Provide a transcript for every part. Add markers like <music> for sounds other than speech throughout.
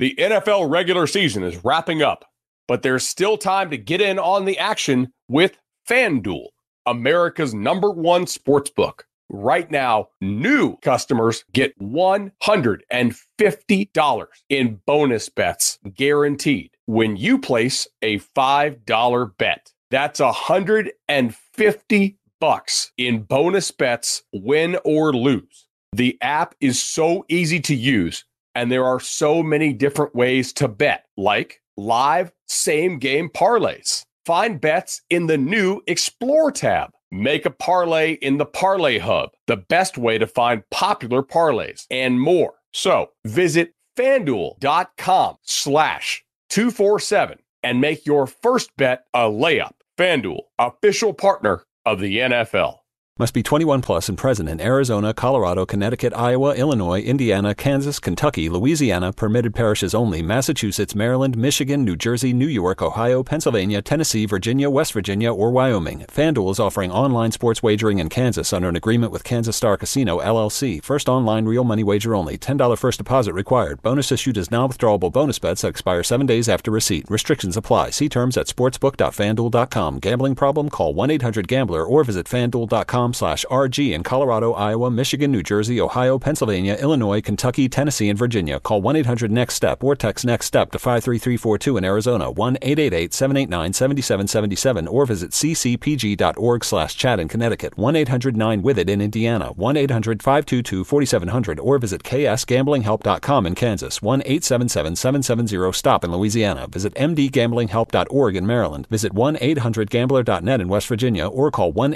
The NFL regular season is wrapping up, but there's still time to get in on the action with FanDuel, America's number one sports book. Right now, new customers get $150 in bonus bets guaranteed when you place a $5 bet. That's 150 bucks in bonus bets win or lose. The app is so easy to use and there are so many different ways to bet, like live same game parlays. Find bets in the new Explore tab. Make a parlay in the Parlay Hub, the best way to find popular parlays, and more. So visit fanduel.com slash 247 and make your first bet a layup. FanDuel, official partner of the NFL. Must be 21 plus and present in Arizona, Colorado, Connecticut, Iowa, Illinois, Indiana, Kansas, Kentucky, Louisiana, permitted parishes only, Massachusetts, Maryland, Michigan, New Jersey, New York, Ohio, Pennsylvania, Tennessee, Virginia, West Virginia, or Wyoming. FanDuel is offering online sports wagering in Kansas under an agreement with Kansas Star Casino, LLC. First online real money wager only. $10 first deposit required. Bonus issued as non withdrawable bonus bets that expire seven days after receipt. Restrictions apply. See terms at sportsbook.fanduel.com. Gambling problem? Call 1 800 Gambler or visit fanduel.com slash RG in Colorado, Iowa, Michigan, New Jersey, Ohio, Pennsylvania, Illinois, Kentucky, Tennessee, and Virginia. Call 1 800 NEXT STEP or text NEXT STEP to 53342 in Arizona, 1 888 789 7777, or visit ccpg.org slash chat in Connecticut, 1 800 9 with it in Indiana, 1 800 522 4700, or visit ksgamblinghelp.com in Kansas, 1 877 770 STOP in Louisiana. Visit mdgamblinghelp.org in Maryland. Visit 1 800 gambler.net in West Virginia, or call 1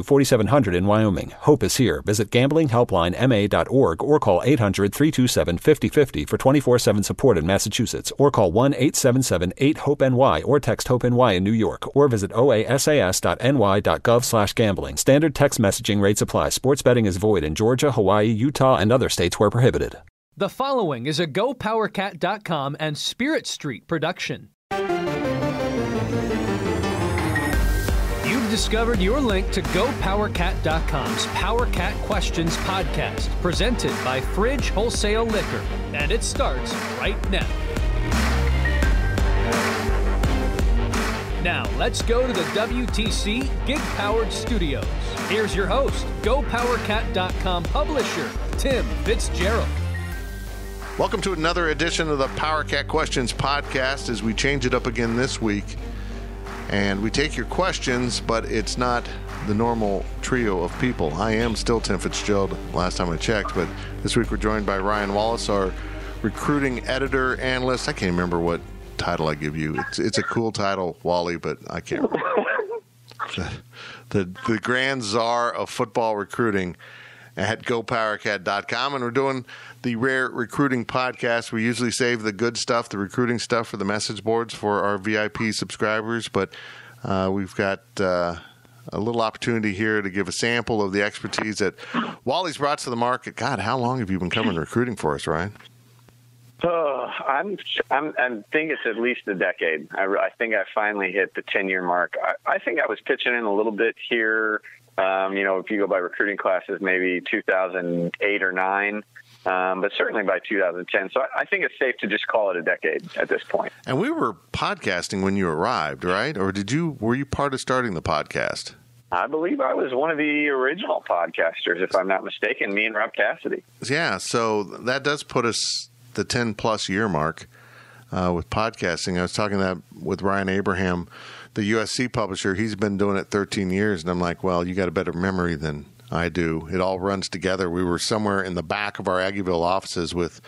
800 522 4700 in Wyoming. Hope is here. Visit gamblinghelplinema.org or call 800 327 5050 for 24 7 support in Massachusetts or call 1 877 8 HOPE NY or text HOPE NY in New York or visit oasas.ny.gov slash gambling. Standard text messaging rates apply. Sports betting is void in Georgia, Hawaii, Utah, and other states where prohibited. The following is a GoPowerCat.com and Spirit Street production. Discovered your link to GoPowerCat.com's PowerCat Questions podcast, presented by Fridge Wholesale Liquor, and it starts right now. Now, let's go to the WTC Gig Powered Studios. Here's your host, GoPowerCat.com publisher, Tim Fitzgerald. Welcome to another edition of the PowerCat Questions podcast as we change it up again this week. And we take your questions, but it's not the normal trio of people. I am still Tim Fitzgerald, last time I checked, but this week we're joined by Ryan Wallace, our recruiting editor, analyst. I can't remember what title I give you. It's, it's a cool title, Wally, but I can't <laughs> the, the, the grand czar of football recruiting at gopowercat.com. And we're doing the rare recruiting podcast. We usually save the good stuff, the recruiting stuff, for the message boards for our VIP subscribers. But uh, we've got uh, a little opportunity here to give a sample of the expertise that Wally's brought to the market. God, how long have you been covering recruiting for us, Ryan? Oh, I'm, I'm, I think it's at least a decade. I, I think I finally hit the 10 year mark. I, I think I was pitching in a little bit here. Um, you know, if you go by recruiting classes, maybe 2008 or nine. Um, but certainly by 2010. So I, I think it's safe to just call it a decade at this point. And we were podcasting when you arrived, right? Or did you were you part of starting the podcast? I believe I was one of the original podcasters, if I'm not mistaken. Me and Rob Cassidy. Yeah, so that does put us the 10 plus year mark uh, with podcasting. I was talking that with Ryan Abraham, the USC publisher. He's been doing it 13 years, and I'm like, well, you got a better memory than I do. It all runs together. We were somewhere in the back of our Aggieville offices with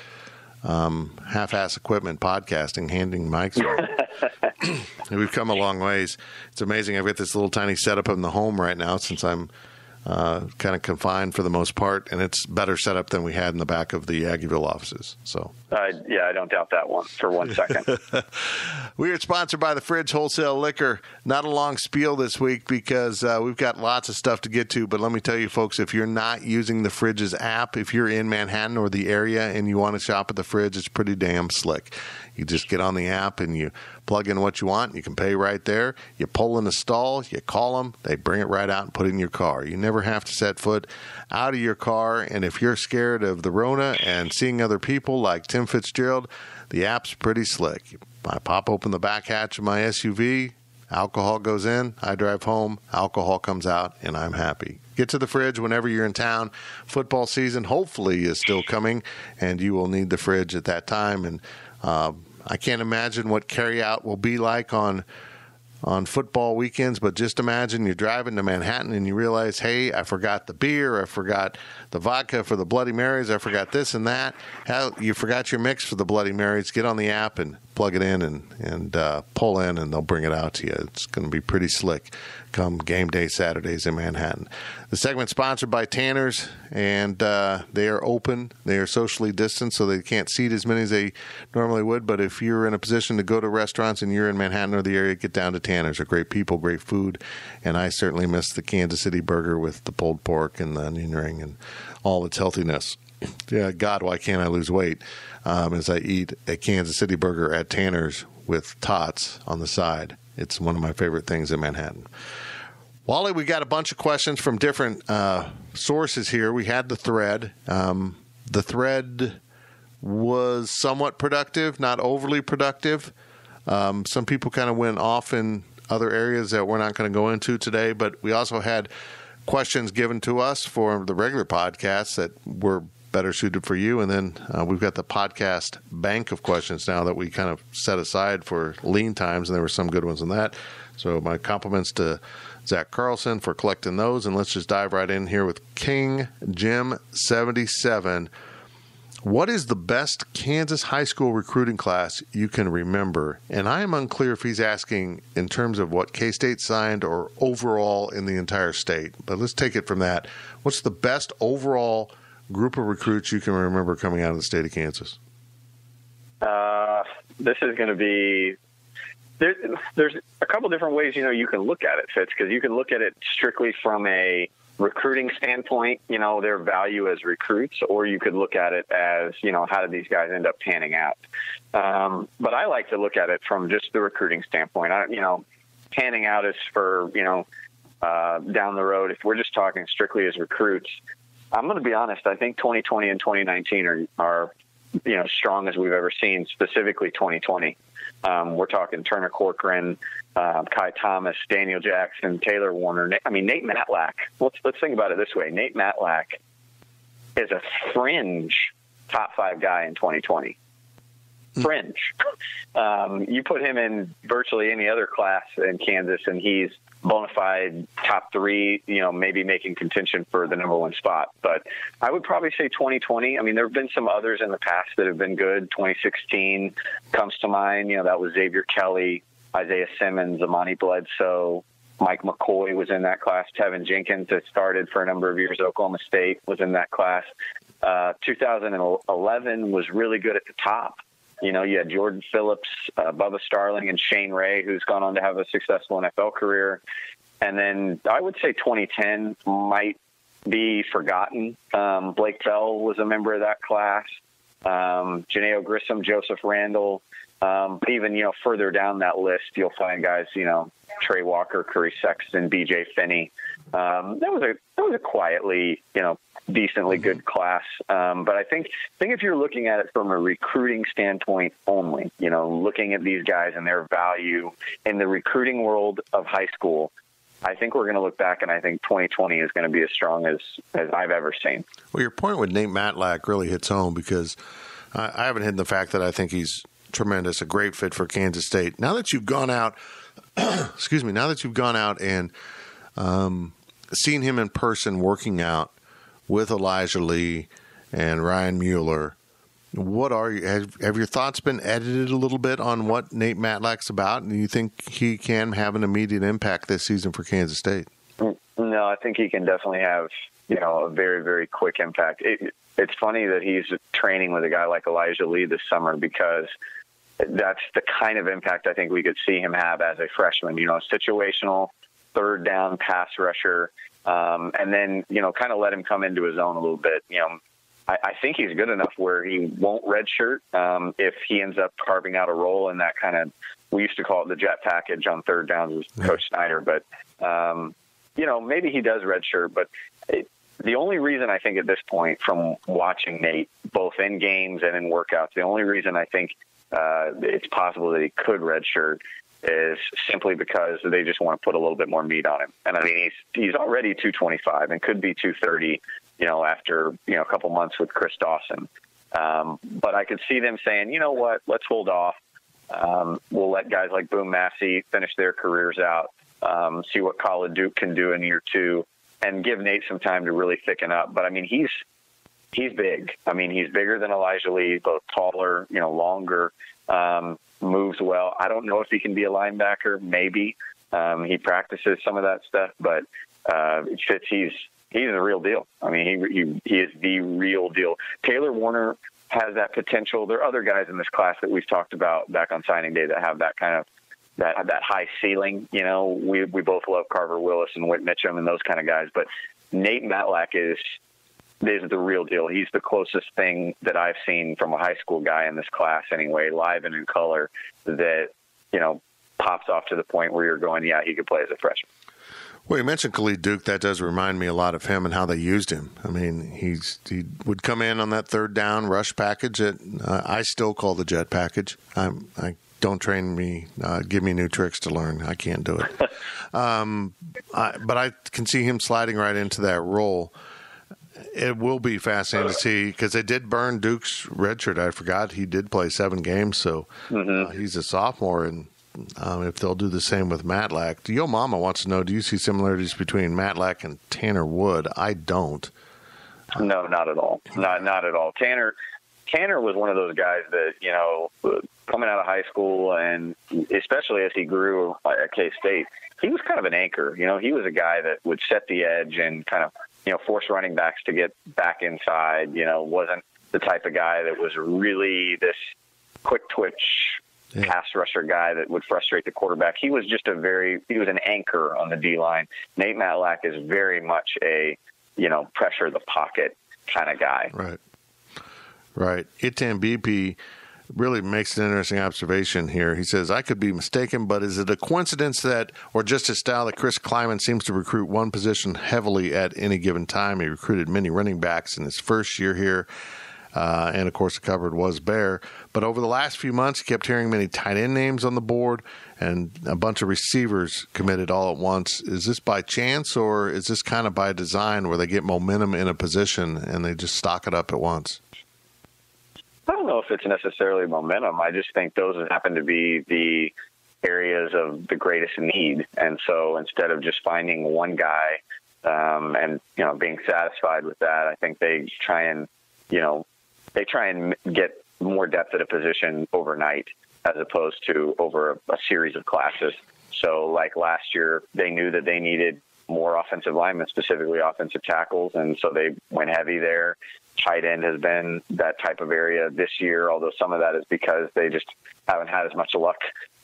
um, half-ass equipment podcasting, handing mics. <laughs> We've come a long ways. It's amazing. I've got this little tiny setup in the home right now since I'm uh, kind of confined for the most part, and it's better set up than we had in the back of the Aggieville offices. So, uh, yeah, I don't doubt that one for one second. <laughs> we are sponsored by the Fridge Wholesale Liquor. Not a long spiel this week because uh, we've got lots of stuff to get to. But let me tell you, folks, if you're not using the Fridge's app, if you're in Manhattan or the area and you want to shop at the Fridge, it's pretty damn slick. You just get on the app and you plug in what you want. You can pay right there. You pull in a stall, you call them, they bring it right out and put it in your car. You never never have to set foot out of your car. And if you're scared of the Rona and seeing other people like Tim Fitzgerald, the app's pretty slick. I pop open the back hatch of my SUV, alcohol goes in, I drive home, alcohol comes out, and I'm happy. Get to the fridge whenever you're in town. Football season hopefully is still coming, and you will need the fridge at that time. And uh, I can't imagine what carryout will be like on on football weekends, but just imagine you're driving to Manhattan and you realize, hey, I forgot the beer, I forgot the vodka for the Bloody Marys, I forgot this and that. Hell, you forgot your mix for the Bloody Marys. Get on the app and plug it in and and uh, pull in, and they'll bring it out to you. It's going to be pretty slick come game day Saturdays in Manhattan. The segment sponsored by Tanners, and uh, they are open. They are socially distanced, so they can't seat as many as they normally would. But if you're in a position to go to restaurants and you're in Manhattan or the area, get down to Tanners. They're great people, great food, and I certainly miss the Kansas City burger with the pulled pork and the onion ring and all its healthiness. Yeah, God, why can't I lose weight? Um, as I eat a Kansas City burger at Tanner's with tots on the side. It's one of my favorite things in Manhattan. Wally, we got a bunch of questions from different uh, sources here. We had the thread. Um, the thread was somewhat productive, not overly productive. Um, some people kind of went off in other areas that we're not going to go into today, but we also had questions given to us for the regular podcasts that were better suited for you. And then uh, we've got the podcast bank of questions now that we kind of set aside for lean times, and there were some good ones in that. So my compliments to Zac Carlson for collecting those. And let's just dive right in here with King Jim 77. What is the best Kansas high school recruiting class you can remember? And I am unclear if he's asking in terms of what K State signed or overall in the entire state. But let's take it from that. What's the best overall group of recruits you can remember coming out of the state of Kansas? Uh, this is going to be there, there's a couple different ways you know you can look at it, Fitz, because you can look at it strictly from a recruiting standpoint, you know, their value as recruits, or you could look at it as, you know, how did these guys end up panning out? Um, but I like to look at it from just the recruiting standpoint. I, you know, panning out is for, you know, uh, down the road. If we're just talking strictly as recruits, I'm going to be honest. I think 2020 and 2019 are, are, you know, strong as we've ever seen, specifically 2020. Um, we're talking Turner Corcoran, uh, Ky Thomas, Daniel Jackson, Taylor Warner. I mean, Nate Matlack. Let's let's think about it this way: Nate Matlack is a fringe top five guy in 2020. Hmm. Fringe. <laughs> Um, you put him in virtually any other class in Kansas, and he's bona fide top three, you know, maybe making contention for the number one spot. But I would probably say 2020. I mean, there have been some others in the past that have been good. 2016 comes to mind. You know, that was Xavier Kelly, Isaiah Simmons, Amani Bledsoe. Mike McCoy was in that class. Teven Jenkins, that started for a number of years, Oklahoma State, was in that class. Uh, 2011 was really good at the top. You know, you had Jordan Phillips, uh, Bubba Starling, and Shane Ray, who's gone on to have a successful NFL career. And then I would say 2010 might be forgotten. Um, Blake Bell was a member of that class. Um, Geneo Grissom, Joseph Randle. Um, but even, you know, further down that list, you'll find guys, you know, Trey Walker, Curry Sexton, BJ Finney. Um, that was a that was a quietly, you know, decently good class. Um, but I think I think if you're looking at it from a recruiting standpoint only, you know, looking at these guys and their value in the recruiting world of high school, I think we're going to look back and I think 2020 is going to be as strong as as I've ever seen. Well, your point with Nate Matlack really hits home because I, I haven't hidden the fact that I think he's tremendous, a great fit for Kansas State. Now that you've gone out, <clears throat> excuse me, now that you've gone out and um, seen him in person working out with Elijah Lee and Ryan Mueller. What are you? Have, have, your thoughts been edited a little bit on what Nate Matlack's about, and you think he can have an immediate impact this season for Kansas State? No, I think he can definitely have you know a very very quick impact. It, it's funny that he's training with a guy like Elijah Lee this summer because that's the kind of impact I think we could see him have as a freshman. You know, situational third down pass rusher um, and then you know kind of let him come into his own a little bit. You know, I, I think he's good enough where he won't redshirt um, if he ends up carving out a role in that kind of. We used to call it the jet package on third downs with Coach Snyder, but um, you know, maybe he does redshirt, but it, the only reason I think at this point, from watching Nate both in games and in workouts, the only reason I think uh, it's possible that he could redshirt is simply because they just want to put a little bit more meat on him. And I mean, he's he's already 225 and could be 230, you know, after you know a couple months with Chris Dawson. Um, but I could see them saying, you know what, let's hold off. Um, we'll let guys like Boom Massey finish their careers out, um, see what Khalid Duke can do in year two, and give Nate some time to really thicken up. But I mean, he's he's big. I mean, he's bigger than Elijah Lee, both taller, you know, longer, um, moves well. I don't know if he can be a linebacker. Maybe um, he practices some of that stuff, but uh, Fitz, he's he's the real deal. I mean, he, he he is the real deal. Taylor Warner has that potential. There are other guys in this class that we've talked about back on signing day that have that kind of that that high ceiling. You know, we we both love Carver Willis and Whit Mitchum and those kind of guys, but Nate Matlack is is the real deal. He's the closest thing that I've seen from a high school guy in this class, anyway, live and in color, that you know pops off to the point where you're going, yeah, he could play as a freshman. Well, you mentioned Khalid Duke. That does remind me a lot of him and how they used him. I mean, he's he would come in on that third down rush package that uh, I still call the jet package. I'm, I don't train me, uh, give me new tricks to learn. I can't do it. <laughs> um, I, but I can see him sliding right into that role. It will be fascinating to see because they did burn Duke's redshirt. I forgot he did play seven games, so mm-hmm. uh, he's a sophomore, and um, if they'll do the same with Matlack. Yo Mama wants to know: Do you see similarities between Matlack and Tanner Wood? I don't. No, not at all. Not not at all. Tanner Tanner was one of those guys that you know coming out of high school and especially as he grew at K State, he was kind of an anchor. You know, he was a guy that would set the edge and kind of you know force running backs to get back inside. You know, wasn't the type of guy that was really this quick twitch yeah. pass rusher guy that would frustrate the quarterback. He was just a very he was an anchor on the D line. Nate Matlack is very much a you know pressure the pocket kind of guy. Right. Right. Itan BP really makes an interesting observation here. He says, I could be mistaken, but is it a coincidence that, or just a style that Chris Klieman seems to recruit one position heavily at any given time? He recruited many running backs in his first year here. Uh, and of course, the cupboard was bare. But over the last few months, he kept hearing many tight end names on the board and a bunch of receivers committed all at once. Is this by chance or is this kind of by design where they get momentum in a position and they just stock it up at once? I don't know if it's necessarily momentum. I just think those happen to be the areas of the greatest need. And so instead of just finding one guy um, and, you know, being satisfied with that, I think they try and, you know, they try and get more depth at a position overnight as opposed to over a, a series of classes. So, like last year, they knew that they needed more offensive linemen, specifically offensive tackles, and so they went heavy there. Tight end has been that type of area this year, although some of that is because they just haven't had as much luck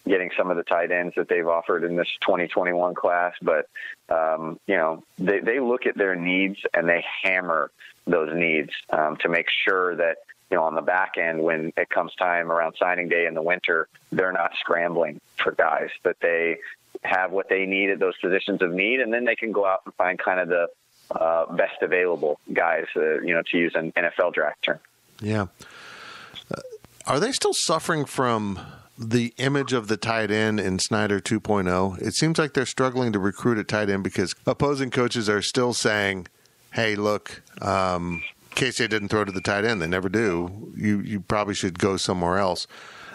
getting some of the tight ends that they've offered in this 2021 class. But um, you know, they they look at their needs and they hammer those needs um, to make sure that you know on the back end when it comes time around signing day in the winter, they're not scrambling for guys that they have what they need at those positions of need, and then they can go out and find kind of the uh, best available guys, uh, you know, to use an NFL draft term. Yeah. Uh, are they still suffering from the image of the tight end in Snyder 2.0? It seems like they're struggling to recruit a tight end because opposing coaches are still saying, "Hey, look, um, Casey didn't throw to the tight end. They never do. You you probably should go somewhere else."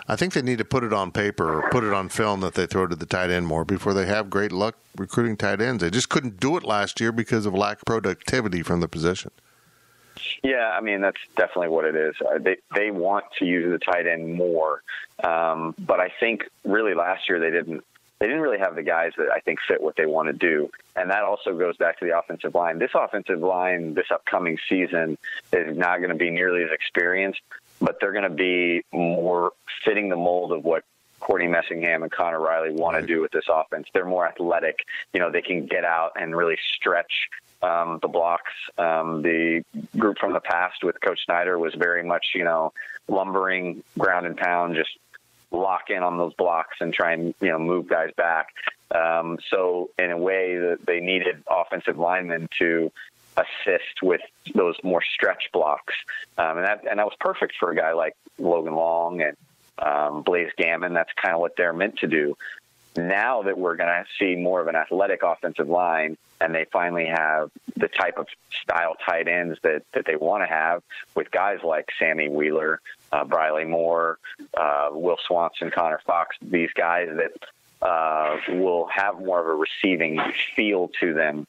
I think they need to put it on paper or put it on film that they throw to the tight end more before they have great luck recruiting tight ends. They just couldn't do it last year because of lack of productivity from the position. Yeah, I mean that's definitely what it is. Uh, they they want to use the tight end more, um, but I think really last year they didn't they didn't really have the guys that I think fit what they want to do. And that also goes back to the offensive line. This offensive line this upcoming season is not going to be nearly as experienced, but they're going to be more fitting the mold of what Courtney Messingham and Conor Riley want to do with this offense. They're more athletic. You know, they can get out and really stretch um, the blocks. Um, the group from the past with Coach Snyder was very much, you know, lumbering, ground and pound, just lock in on those blocks and try and you know move guys back. Um, so in a way, they needed offensive linemen to assist with those more stretch blocks, um, and that and that was perfect for a guy like Logan Long and um, Blaise Gammon. That's kind of what they're meant to do. Now that we're going to see more of an athletic offensive line, and they finally have the type of style tight ends that, that they want to have with guys like Sammy Wheeler, uh, Briley Moore, uh, Will Swanson, Connor Fox, these guys that uh, will have more of a receiving feel to them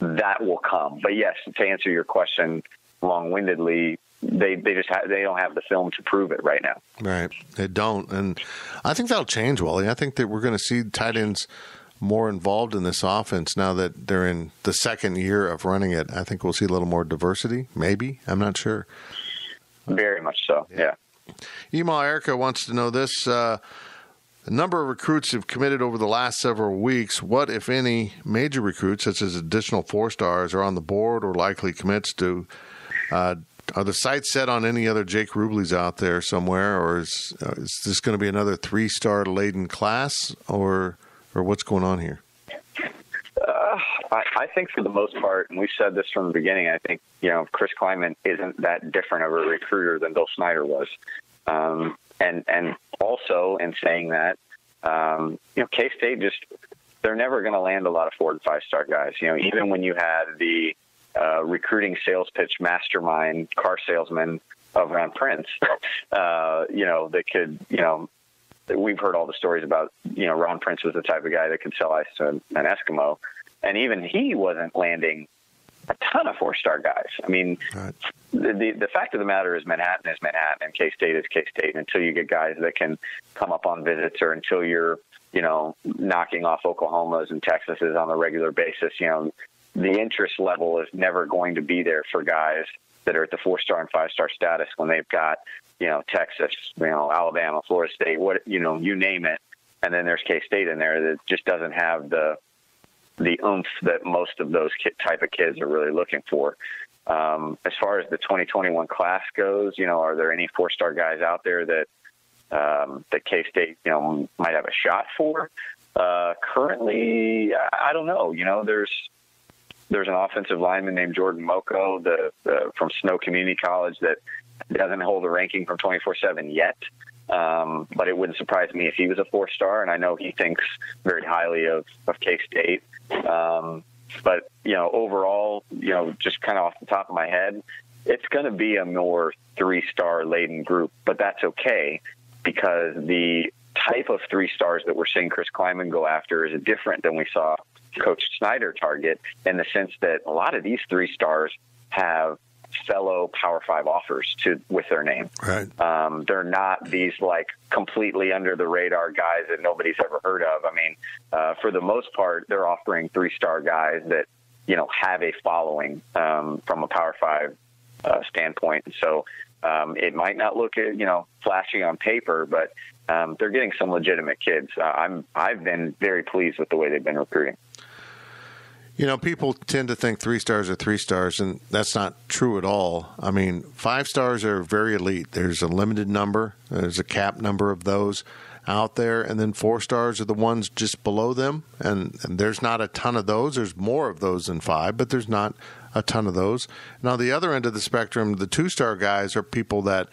that will come. But yes, to answer your question long-windedly, they they just ha- they don't have the film to prove it right now. Right, they don't, and I think that'll change, Wally. I think that we're going to see tight ends more involved in this offense now that they're in the second year of running it. I think we'll see a little more diversity. Maybe I'm not sure. Very much so. Yeah. yeah. Ema Erica wants to know this. Uh, a number of recruits have committed over the last several weeks. What, if any, major recruits, such as additional four stars, are on the board or likely commits to? Uh, are the sights set on any other Jake Rubleys out there somewhere, or is uh, is this going to be another three star laden class, or or what's going on here? Uh, I, I think for the most part, and we've said this from the beginning. I think you know Chris Klieman isn't that different of a recruiter than Bill Snyder was. Um, and and also in saying that, um, you know, K State just they're never going to land a lot of four and five star guys. You know, even when you had the uh, recruiting sales pitch mastermind car salesman of Ron Prince, <laughs> uh, you know, that could, you know, we've heard all the stories about, you know, Ron Prince was the type of guy that could sell ice to an Eskimo. And even he wasn't landing a ton of four star guys. I mean, right. the, the, the fact of the matter is Manhattan is Manhattan and K State is K State until you get guys that can come up on visits or until you're you know knocking off Oklahomas and Texases on a regular basis. You know, the interest level is never going to be there for guys that are at the four star and five star status when they've got you know Texas, you know Alabama, Florida State, what you know you name it. And then there's K State in there that just doesn't have the the oomph that most of those type of kids are really looking for. Um, as far as the 2021 class goes, you know, are there any four star guys out there that um, that K State, you know, might have a shot for? Uh, currently, I don't know. You know, there's there's an offensive lineman named Jordan Moko, the, the from Snow Community College, that doesn't hold a ranking from 24/7 yet. Um, but it wouldn't surprise me if he was a four star, and I know he thinks very highly of, of K State. Um, but you know, overall, you know, just kind of off the top of my head, it's going to be a more three star laden group, but that's okay because the type of three stars that we're seeing Chris Klieman go after is different than we saw Coach Snyder target in the sense that a lot of these three stars have fellow Power Five offers to with their name. Right. Um, they're not these like completely under the radar guys that nobody's ever heard of. I mean, uh, for the most part, they're offering three star guys that you know have a following um, from a Power Five uh, standpoint. So um, it might not look you know flashy on paper, but um, they're getting some legitimate kids. Uh, I'm I've been very pleased with the way they've been recruiting. You know, people tend to think three stars are three stars, and that's not true at all. I mean, five stars are very elite. There's a limited number, there's a cap number of those out there, and then four stars are the ones just below them. And, and there's not a ton of those. There's more of those than five, but there's not a ton of those. Now, the other end of the spectrum, the two star guys are people that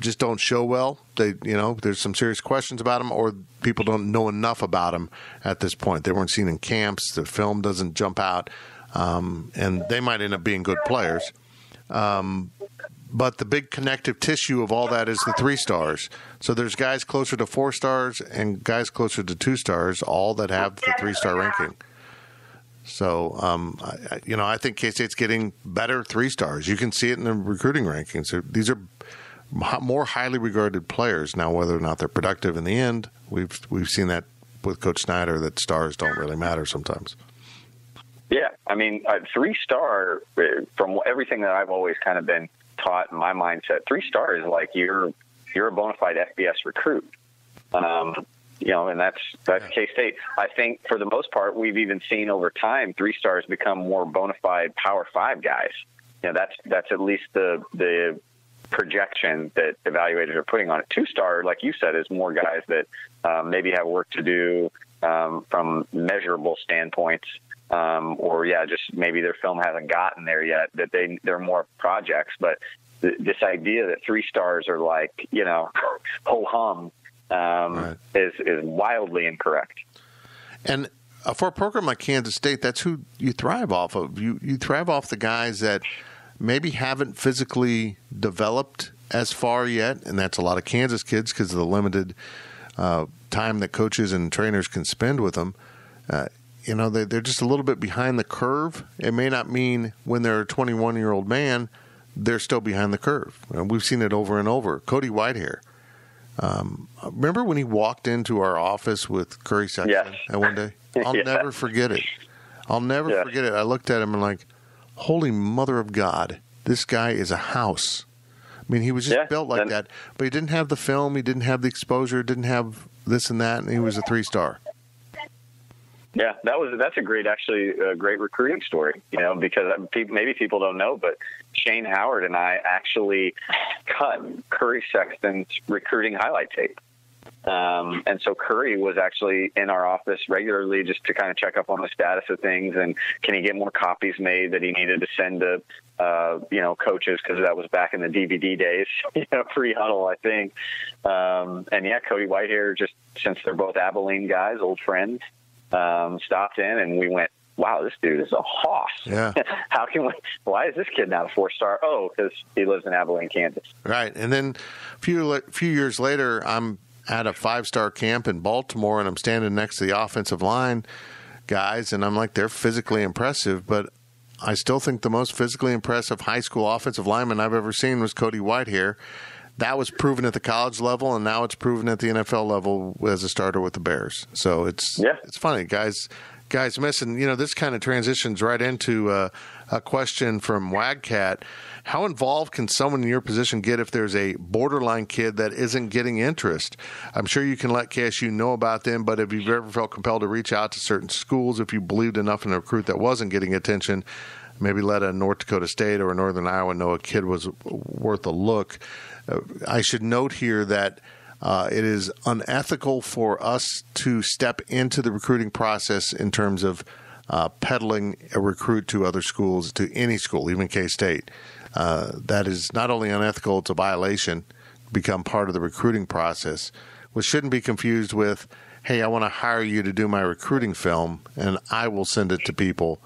just don't show well. They, you know, there's some serious questions about them, or people don't know enough about them at this point. They weren't seen in camps. The film doesn't jump out, um, and they might end up being good players. Um, but the big connective tissue of all that is the three stars. So there's guys closer to four stars and guys closer to two stars, all that have the three star ranking. So, um, I, you know, I think K State's getting better three stars. You can see it in the recruiting rankings. These are more highly regarded players. Now, whether or not they're productive in the end, we've we've seen that with Coach Snyder that stars don't really matter sometimes. Yeah, I mean, uh, three star uh, from everything that I've always kind of been taught in my mindset. Three star is like you're you're a bona fide FBS recruit. Um, you know, and that's that's K State. I think for the most part, we've even seen over time three stars become more bona fide Power Five guys. You know, that's that's at least the the projection that evaluators are putting on it. Two star, like you said, is more guys that um, maybe have work to do um, from measurable standpoints. Um, or yeah, just maybe their film hasn't gotten there yet. That they they're more projects, but th- this idea that three stars are like you know <laughs> ho hum um, right. is is wildly incorrect. And uh, for a program like Kansas State, that's who you thrive off of. You you thrive off the guys that maybe haven't physically developed as far yet, and that's a lot of Kansas kids because of the limited uh, time that coaches and trainers can spend with them. Uh, you know, they, they're just a little bit behind the curve. It may not mean when they're a 21 year old man, they're still behind the curve. And we've seen it over and over. Cody Whitehair. Um, remember when he walked into our office with Curry Sexton yes. one day? <laughs> I'll yeah. never forget it. I'll never yeah. forget it. I looked at him and like, holy mother of God, this guy is a house. I mean, he was just yeah, built like that, but he didn't have the film, he didn't have the exposure, didn't have this and that, and he was a three star. Yeah, that was that's a great, actually, a great recruiting story. You know, because uh, maybe people don't know, but Shane Howard and I actually cut Curry Sexton's recruiting highlight tape. Um, and so Curry was actually in our office regularly just to kind of check up on the status of things and can he get more copies made that he needed to send to, uh, you know, coaches because that was back in the DVD days, <laughs> you know, pre huddle, I think. Um, and yeah, Cody Whitehair, just since they're both Abilene guys, old friends, um, stopped in and we went, wow, this dude is a hoss. Yeah. <laughs> How can we, why is this kid not a four star? Oh, because he lives in Abilene, Kansas. Right. And then a few, few years later, I'm at a five star camp in Baltimore and I'm standing next to the offensive line guys and I'm like, they're physically impressive, but I still think the most physically impressive high school offensive lineman I've ever seen was Cody Whitehair. That was proven at the college level, and now it's proven at the NFL level as a starter with the Bears. So it's yeah. it's funny, guys. Guys, missing. You know, this kind of transitions right into uh, a question from Wagcat. How involved can someone in your position get if there's a borderline kid that isn't getting interest? I'm sure you can let KSU know about them, but if you've ever felt compelled to reach out to certain schools, if you believed enough in a recruit that wasn't getting attention, maybe let a North Dakota State or a Northern Iowa know a kid was worth a look. Uh, I should note here that. Uh, it is unethical for us to step into the recruiting process in terms of uh, peddling a recruit to other schools, to any school, even K State. Uh, that is not only unethical, it's a violation, become part of the recruiting process, which shouldn't be confused with, hey, I want to hire you to do my recruiting film and I will send it to people,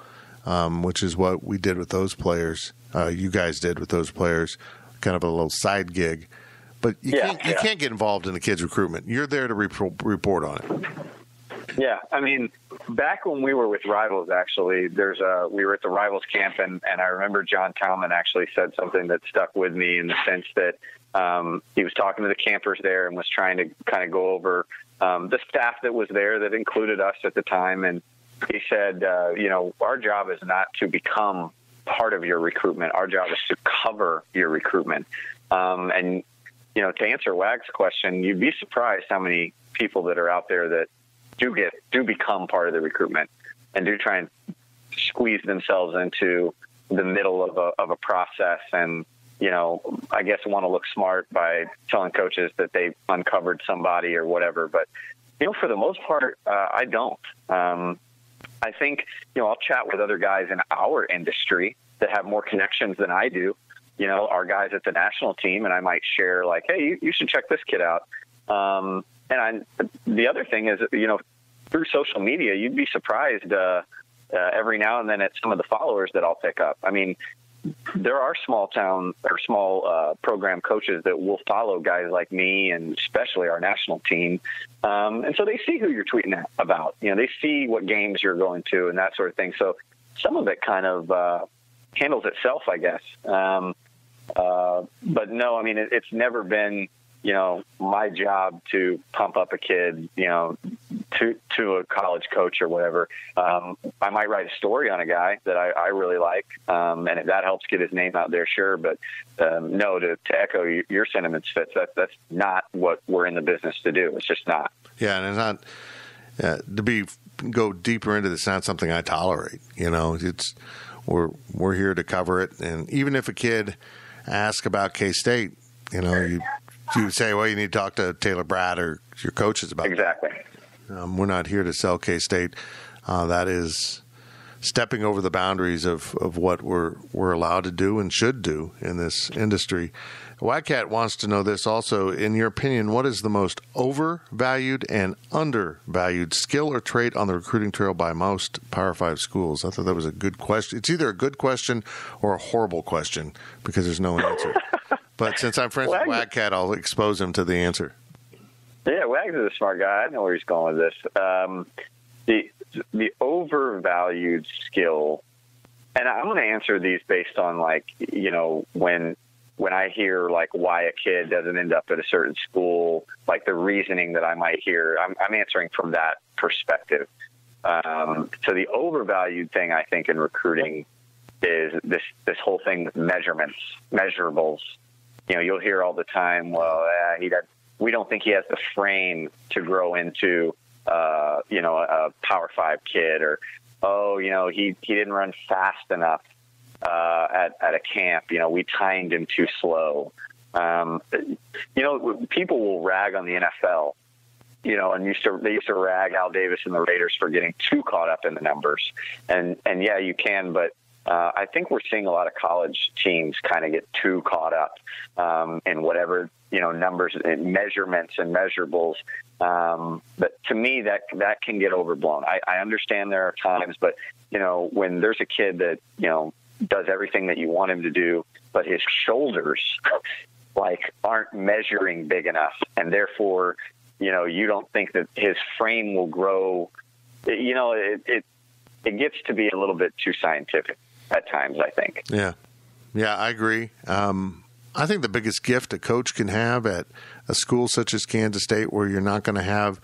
um, which is what we did with those players. Uh, you guys did with those players, kind of a little side gig. But you, yeah, can't, you yeah. can't get involved in the kids' recruitment. You're there to report on it. Yeah, I mean, back when we were with Rivals, actually, there's a we were at the Rivals camp, and and I remember John Talman actually said something that stuck with me in the sense that um, he was talking to the campers there and was trying to kind of go over um, the staff that was there that included us at the time, and he said, uh, you know, our job is not to become part of your recruitment. Our job is to cover your recruitment. Um, and you know, to answer Wag's question, you'd be surprised how many people that are out there that do get do become part of the recruitment and do try and squeeze themselves into the middle of a of a process and you know I guess want to look smart by telling coaches that they uncovered somebody or whatever but you know for the most part uh, I don't. Um, I think you know I'll chat with other guys in our industry that have more connections than I do. You know our guys at the national team and I might share like hey you, you should check this kid out. Um, and I, the other thing is, you know, through social media, you'd be surprised uh, uh, every now and then at some of the followers that I'll pick up. I mean, there are small town or small uh, program coaches that will follow guys like me and especially our national team. Um, and so they see who you're tweeting about. You know, they see what games you're going to and that sort of thing. So some of it kind of uh, handles itself, I guess. Um, uh, but no, I mean, it, it's never been you know, my job to pump up a kid, you know, to to a college coach or whatever. Um, I might write a story on a guy that I, I really like, um, and if that helps get his name out there, sure. But um, no, to, to echo your sentiments, Fitz, that that's not what we're in the business to do. It's just not. Yeah, and it's not uh, to be go deeper into this. Not something I tolerate. You know, it's we're we're here to cover it, and even if a kid asks about K State, you know, you you say, well, you need to talk to Taylor Braet or your coaches about exactly. Um, we're not here to sell K State. Uh, that is stepping over the boundaries of, of what we're we're allowed to do and should do in this industry. Wagcat wants to know this also. In your opinion, what is the most overvalued and undervalued skill or trait on the recruiting trail by most Power Five schools? I thought that was a good question. It's either a good question or a horrible question because there's no answer. <laughs> but since I'm friends with Wagcat, I'll expose him to the answer. Yeah, Wags is a smart guy. I know where he's going with this. Um, the the overvalued skill, and I'm going to answer these based on like you know when when I hear like why a kid doesn't end up at a certain school, like the reasoning that I might hear, I'm, I'm answering from that perspective. Um, so the overvalued thing I think in recruiting is this this whole thing with measurements, measurables. You know, you'll hear all the time, well, eh, he does, we don't think he has the frame to grow into, uh, you know, a Power Five kid, or oh, you know, he he didn't run fast enough uh, at at a camp. You know, we timed him too slow. Um, you know, people will rag on the NFL. You know, and used to they used to rag Al Davis and the Raiders for getting too caught up in the numbers. And and yeah, you can, but uh, I think we're seeing a lot of college teams kind of get too caught up um, in whatever you know numbers and measurements and measurables. Um, but to me, that that can get overblown. I, I understand there are times, but you know when there's a kid that you know does everything that you want him to do, but his shoulders <laughs> like aren't measuring big enough, and therefore, you know, you don't think that his frame will grow. You know, it it, it gets to be a little bit too scientific at times. I think. Yeah, yeah, I agree. Um, I think the biggest gift a coach can have at a school such as Kansas State, where you're not going to have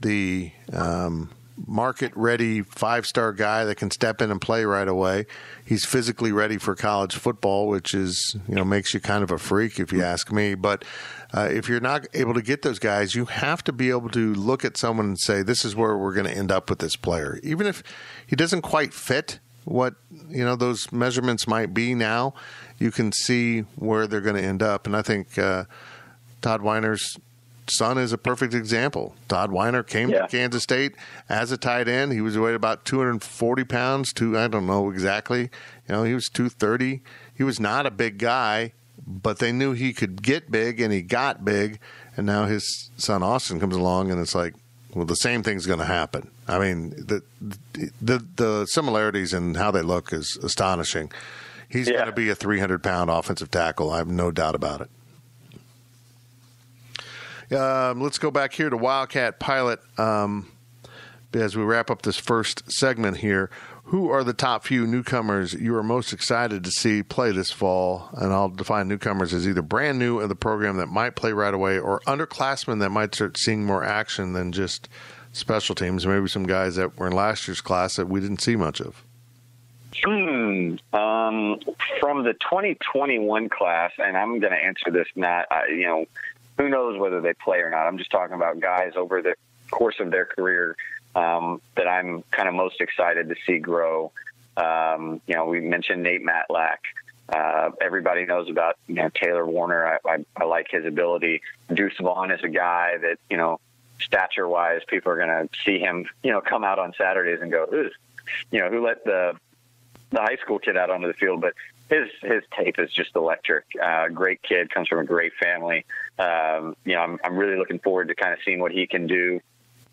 the um, market ready five star guy that can step in and play right away. He's physically ready for college football, which is you know makes you kind of a freak if you ask me. But uh, if you're not able to get those guys, you have to be able to look at someone and say, "This is where we're going to end up with this player," even if he doesn't quite fit what you know those measurements might be now. You can see where they're going to end up, and I think uh, Todd Weiner's son is a perfect example. Todd Weiner came yeah. to Kansas State as a tight end. He was weighed about 240 pounds. To I don't know exactly. You know, he was 230. He was not a big guy, but they knew he could get big, and he got big. And now his son Austin comes along, and it's like, well, the same thing's going to happen. I mean, the the the similarities in how they look is astonishing. He's yeah. going to be a 300 pound offensive tackle. I have no doubt about it. Um, let's go back here to Wildcat Pilot um, as we wrap up this first segment here. Who are the top few newcomers you are most excited to see play this fall? And I'll define newcomers as either brand new in the program that might play right away or underclassmen that might start seeing more action than just special teams. Maybe some guys that were in last year's class that we didn't see much of. Hmm. Um, from the 2021 class, and I'm going to answer this not, uh, you know, who knows whether they play or not. I'm just talking about guys over the course of their career um, that I'm kind of most excited to see grow. Um, you know, we mentioned Nate Matlack. Uh, everybody knows about you know Taylor Warner. I, I, I like his ability. Deuce Vaughn is a guy that you know, stature wise, people are going to see him you know come out on Saturdays and go, you know, who let the the high school kid out onto the field, but his his tape is just electric. Uh, great kid, comes from a great family. Um, you know, I'm I'm really looking forward to kind of seeing what he can do.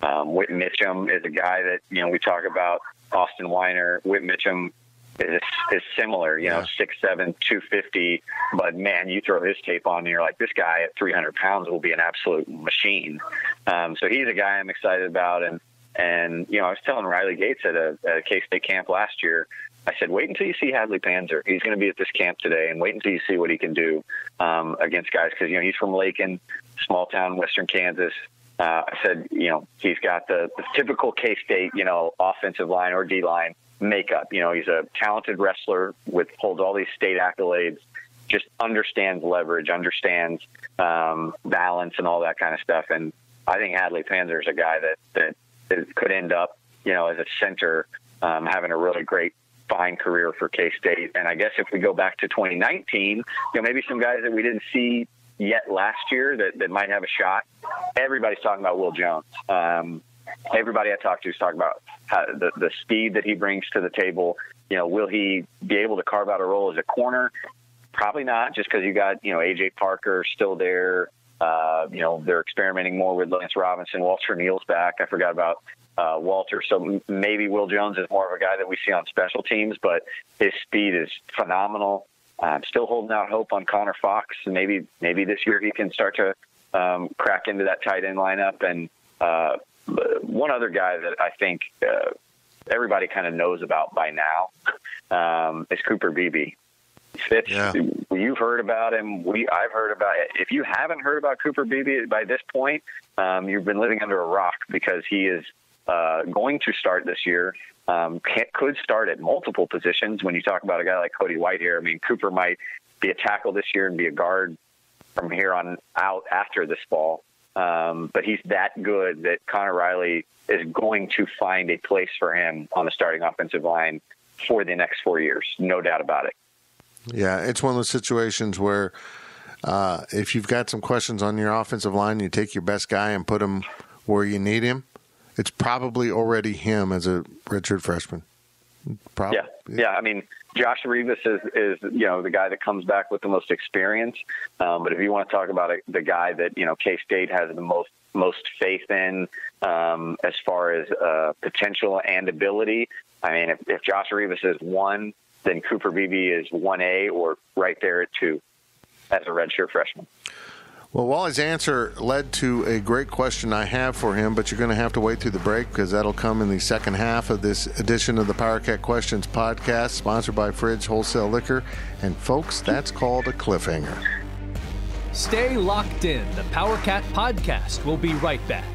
Um, Whit Mitchum is a guy that you know we talk about. Austin Weiner, Whit Mitchum is, is similar. You know, six seven, two fifty. But man, you throw his tape on, and you're like, this guy at 300 pounds will be an absolute machine. Um, so he's a guy I'm excited about, and and you know, I was telling Riley Gates at a, at a K State camp last year I said, wait until you see Hadley Panzer. He's going to be at this camp today, and wait until you see what he can do um, against guys because you know he's from Lakin, small town, western Kansas. Uh, I said, you know, he's got the, the typical K State, you know, offensive line or D line makeup. You know, he's a talented wrestler with holds all these state accolades. Just understands leverage, understands um, balance, and all that kind of stuff. And I think Hadley Panzer is a guy that that could end up, you know, as a center, um, having a really great fine career for K State. And I guess if we go back to 2019, you know, maybe some guys that we didn't see yet last year that, that might have a shot. Everybody's talking about Will Jones. Um, everybody I talk to is talking about how, the, the speed that he brings to the table. You know, will he be able to carve out a role as a corner? Probably not, just because you got you know AJ Parker still there. Uh, you know, they're experimenting more with Lance Robinson. Walter Neil's back. I forgot about uh, Walter. So maybe Will Jones is more of a guy that we see on special teams, but his speed is phenomenal. I'm still holding out hope on Connor Fox. Maybe maybe this year he can start to um, crack into that tight end lineup. And uh, one other guy that I think uh, everybody kind of knows about by now um, is Cooper Beebe. Fitz, yeah. you've heard about him. We I've heard about it. If you haven't heard about Cooper Beebe by this point, um, you've been living under a rock because he is uh, going to start this year. Um, could start at multiple positions. When you talk about a guy like Cody Whitehair, I mean Cooper might be a tackle this year and be a guard from here on out after this fall. Um, but he's that good that Conor Riley is going to find a place for him on the starting offensive line for the next four years, no doubt about it. Yeah, it's one of those situations where uh, if you've got some questions on your offensive line, you take your best guy and put him where you need him. It's probably already him as a redshirt freshman. Probably. Yeah, yeah. I mean, Josh Rivas is is you know the guy that comes back with the most experience. Um, but if you want to talk about the guy that you know K State has the most most faith in um, as far as uh, potential and ability, I mean, if, if Josh Rivas is one, then Cooper Beebe is one A or right there at two as a redshirt freshman. Well, Wally's answer led to a great question I have for him, but you're going to have to wait through the break because that'll come in the second half of this edition of the PowerCat Questions podcast, sponsored by Fridge Wholesale Liquor. And folks, that's called a cliffhanger. Stay locked in. The PowerCat podcast will be right back.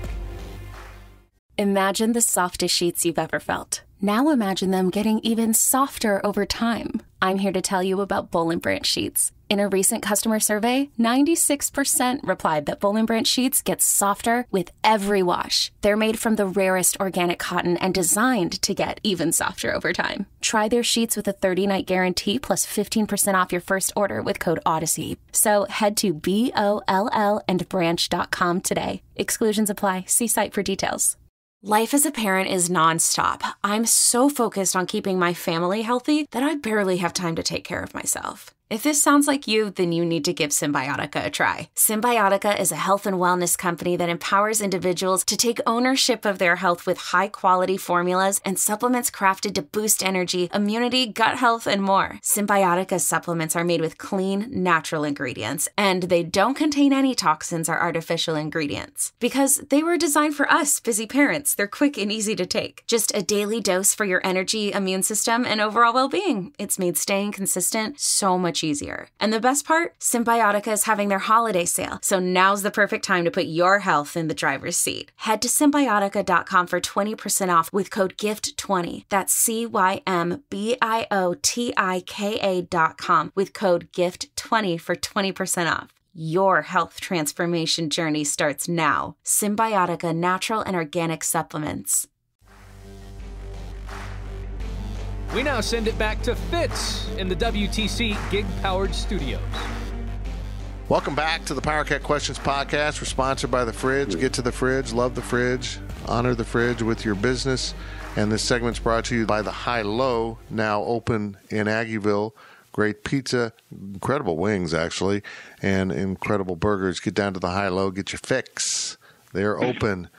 Imagine the softest sheets you've ever felt. Now imagine them getting even softer over time. I'm here to tell you about Boll and Branch sheets. In a recent customer survey, 96% replied that Boll and Branch sheets get softer with every wash. They're made from the rarest organic cotton and designed to get even softer over time. Try their sheets with a 30-night guarantee plus 15% off your first order with code Odyssey. So head to B-O-L-L and branch.com today. Exclusions apply. See site for details. Life as a parent is nonstop. I'm so focused on keeping my family healthy that I barely have time to take care of myself. If this sounds like you, then you need to give Cymbiotika a try. Cymbiotika is a health and wellness company that empowers individuals to take ownership of their health with high quality formulas and supplements crafted to boost energy, immunity, gut health, and more. Cymbiotika supplements are made with clean, natural ingredients, and they don't contain any toxins or artificial ingredients. Because they were designed for us, busy parents. They're quick and easy to take. Just a daily dose for your energy, immune system, and overall well being. It's made staying consistent so much easier. And the best part? Cymbiotika is having their holiday sale, so now's the perfect time to put your health in the driver's seat. Head to cymbiotika.com for 20% off with code GIFT20. That's C Y M B I O T I K A.com with code GIFT20 for 20% off. Your health transformation journey starts now. Cymbiotika natural and organic supplements. We now send it back to Fitz in the WTC Gig Powered Studios. Welcome back to the Power PowerCat Questions Podcast. We're sponsored by The Fridge. Get to the fridge, love the fridge, honor the fridge with your business. And this segment's brought to you by the High Low, now open in Aggieville. Great pizza, incredible wings, actually, and incredible burgers. Get down to the High Low, get your fix. They're <laughs> open.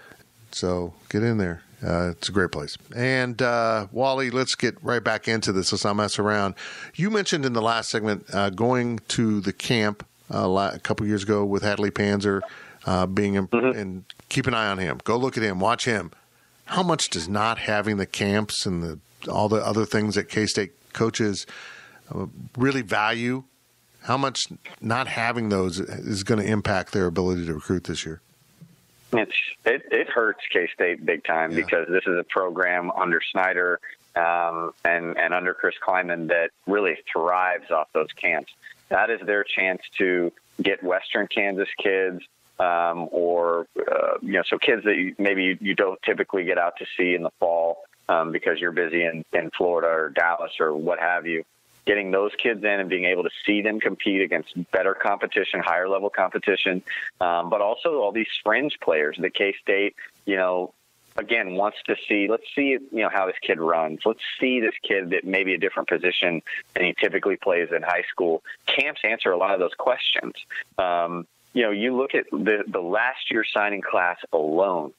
So get in there. Uh, it's a great place. And uh, Wally, let's get right back into this. Let's not mess around. You mentioned in the last segment uh, going to the camp uh, a couple years ago with Hadley Panzer, uh, being in, mm-hmm. and keep an eye on him. Go look at him, watch him. How much does not having the camps and the all the other things that K State coaches uh, really value? How much not having those is going to impact their ability to recruit this year? It's it, it hurts K State big time yeah. because this is a program under Snyder um, and and under Chris Klieman that really thrives off those camps. That is their chance to get Western Kansas kids um, or uh, you know so kids that you, maybe you, you, don't typically get out to see in the fall um, because you're busy in, in Florida or Dallas or what have you. Getting those kids in and being able to see them compete against better competition, higher level competition, um, but also all these fringe players. The K State, you know, again wants to see let's see you know how this kid runs. Let's see this kid that maybe a different position than he typically plays in high school. Camps answer a lot of those questions. Um, you know you look at the the last year signing class alone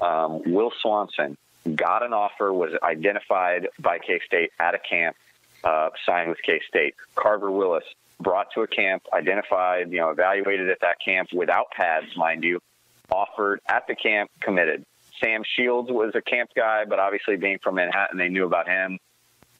um, will swanson got an offer was identified by k-state at a camp uh, signed with k-state carver willis brought to a camp identified you know evaluated at that camp without pads mind you offered at the camp committed Sam Shields was a camp guy, but obviously being from Manhattan, they knew about him.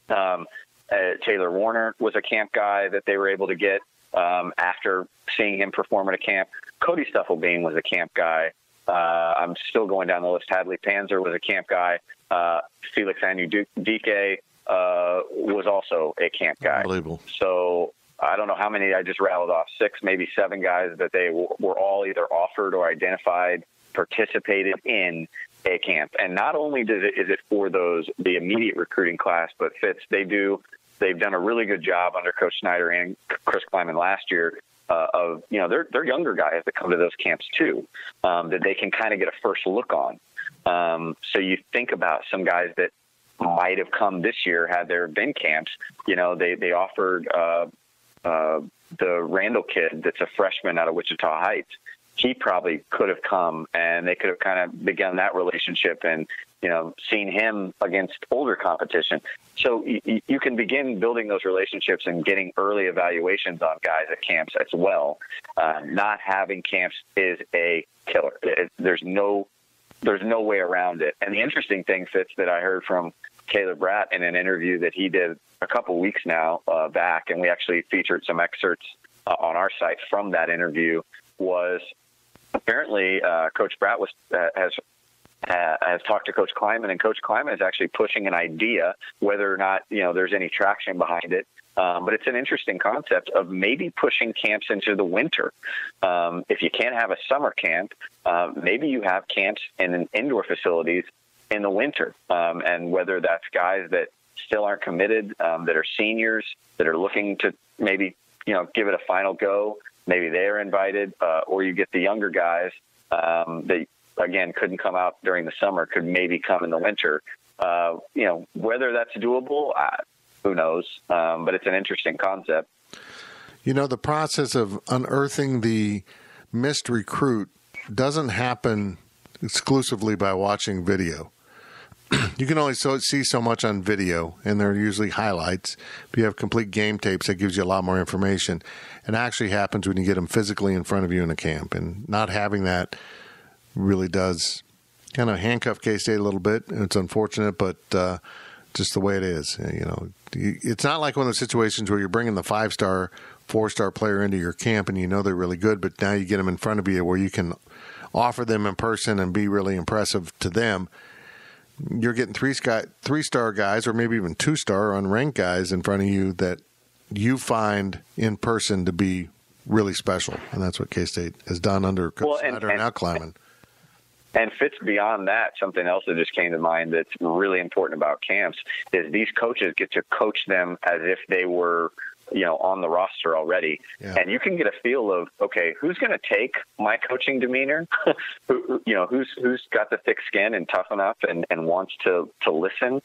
Um, uh, Taylor Warner was a camp guy that they were able to get um, after seeing him perform at a camp. Cody Stufflebean was a camp guy. Uh, I'm still going down the list. Hadley Panzer was a camp guy. Uh, Felix Anudike uh, was also a camp guy. Unbelievable. So I don't know how many I just rattled off, six, maybe seven guys that they w- were all either offered or identified, participated in a camp. And not only does it, is it for those the immediate recruiting class, but Fitz they do they've done a really good job under Coach Snyder and Chris Klieman last year uh, of you know they're they're younger guys that come to those camps too um, that they can kind of get a first look on. Um, so you think about some guys that might have come this year had there been camps. You know they they offered. Uh, uh, the Randle kid that's a freshman out of Wichita Heights he probably could have come and they could have kind of begun that relationship and you know seen him against older competition so you, you can begin building those relationships and getting early evaluations on guys at camps as well uh, not having camps is a killer it, there's no there's no way around it and the interesting thing fitz that i heard from Caleb Bratt in an interview that he did a couple weeks now uh, back and we actually featured some excerpts uh, on our site from that interview was apparently uh, Coach Bratt was uh, has uh, has talked to Coach Klieman, and Coach Klieman is actually pushing an idea, whether or not you know there's any traction behind it. Um, but it's an interesting concept of maybe pushing camps into the winter. Um, if you can't have a summer camp, uh, maybe you have camps in indoor facilities in the winter, um, and whether that's guys that still aren't committed, um, that are seniors, that are looking to maybe you know give it a final go maybe they're invited, uh, or you get the younger guys um, that again couldn't come out during the summer, could maybe come in the winter. Uh, you know, whether that's doable, uh, who knows? Um, but it's an interesting concept. You know, the process of unearthing the missed recruit doesn't happen exclusively by watching video. <clears throat> you can only so, see so much on video, and they're usually highlights. If you have complete game tapes, that gives you a lot more information. It actually happens when you get them physically in front of you in a camp, and not having that really does kind of handcuff K State a little bit. It's unfortunate, but uh, just the way it is. You know, it's not like one of those situations where you're bringing the five star, four star player into your camp, and you know they're really good, but now you get them in front of you where you can offer them in person and be really impressive to them you're getting three sky, three star guys or maybe even two star unranked guys in front of you that you find in person to be really special, and that's what K State has done under Coach well, and, Snyder and, and Klieman. And fits beyond that, something else that just came to mind that's really important about camps is these coaches get to coach them as if they were you know on the roster already yeah. and you can get a feel of okay who's going to take my coaching demeanor <laughs> who, you know who's who's got the thick skin and tough enough and and wants to to listen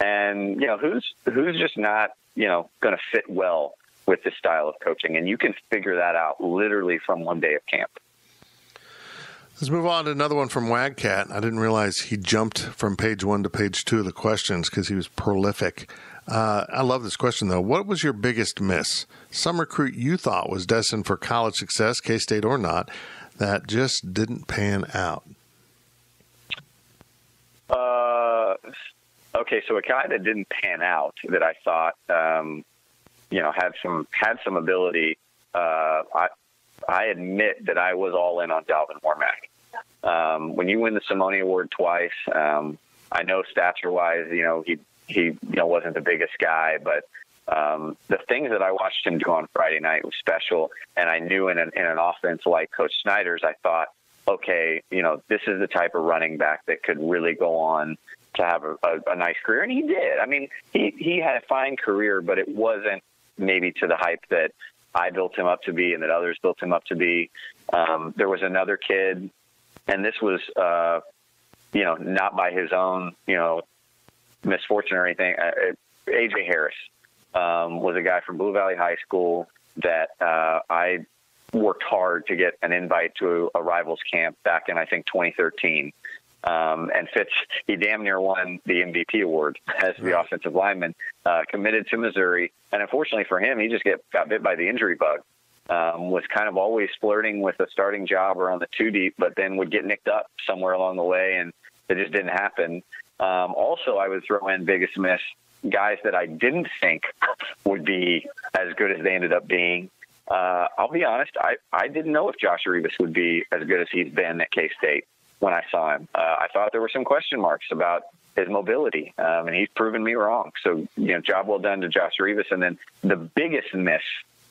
and you know who's who's just not you know going to fit well with this style of coaching and you can figure that out literally from one day of camp Let's move on to another one from Wagcat. I didn't realize he jumped from page one to page two of the questions because he was prolific. Uh, I love this question though. What was your biggest miss? Some recruit you thought was destined for college success, K State or not, that just didn't pan out. Uh, okay, so a guy that didn't pan out that I thought, um, you know, had some had some ability. Uh, I I admit that I was all in on Dalvin Warmack. Um, when you win the Simone Award twice, um, I know stature wise, you know, he he you know wasn't the biggest guy, but um, the things that I watched him do on Friday night was special. And I knew in an, in an offense like Coach Snyder's, I thought, okay, you know, this is the type of running back that could really go on to have a, a, a nice career, and he did. I mean, he he had a fine career, but it wasn't maybe to the hype that I built him up to be and that others built him up to be. Um, there was another kid, and this was, uh, you know, not by his own, you know, misfortune or anything. Uh, AJ Harris um, was a guy from Blue Valley High School that uh, I worked hard to get an invite to a rivals camp back in I think 2013. Um, and Fitz, he damn near won the MVP award as the offensive lineman, uh, committed to Missouri. And unfortunately for him, he just get, got bit by the injury bug. Um, was kind of always flirting with a starting job or on the two deep, but then would get nicked up somewhere along the way, and it just didn't happen. Um, also, I would throw in biggest miss guys that I didn't think would be as good as they ended up being. Uh, I'll be honest, I, I didn't know if Josh Rivas would be as good as he's been at K State when I saw him. Uh, I thought there were some question marks about his mobility, um, and he's proven me wrong. So, you know, job well done to Josh Rivas. And then the biggest miss,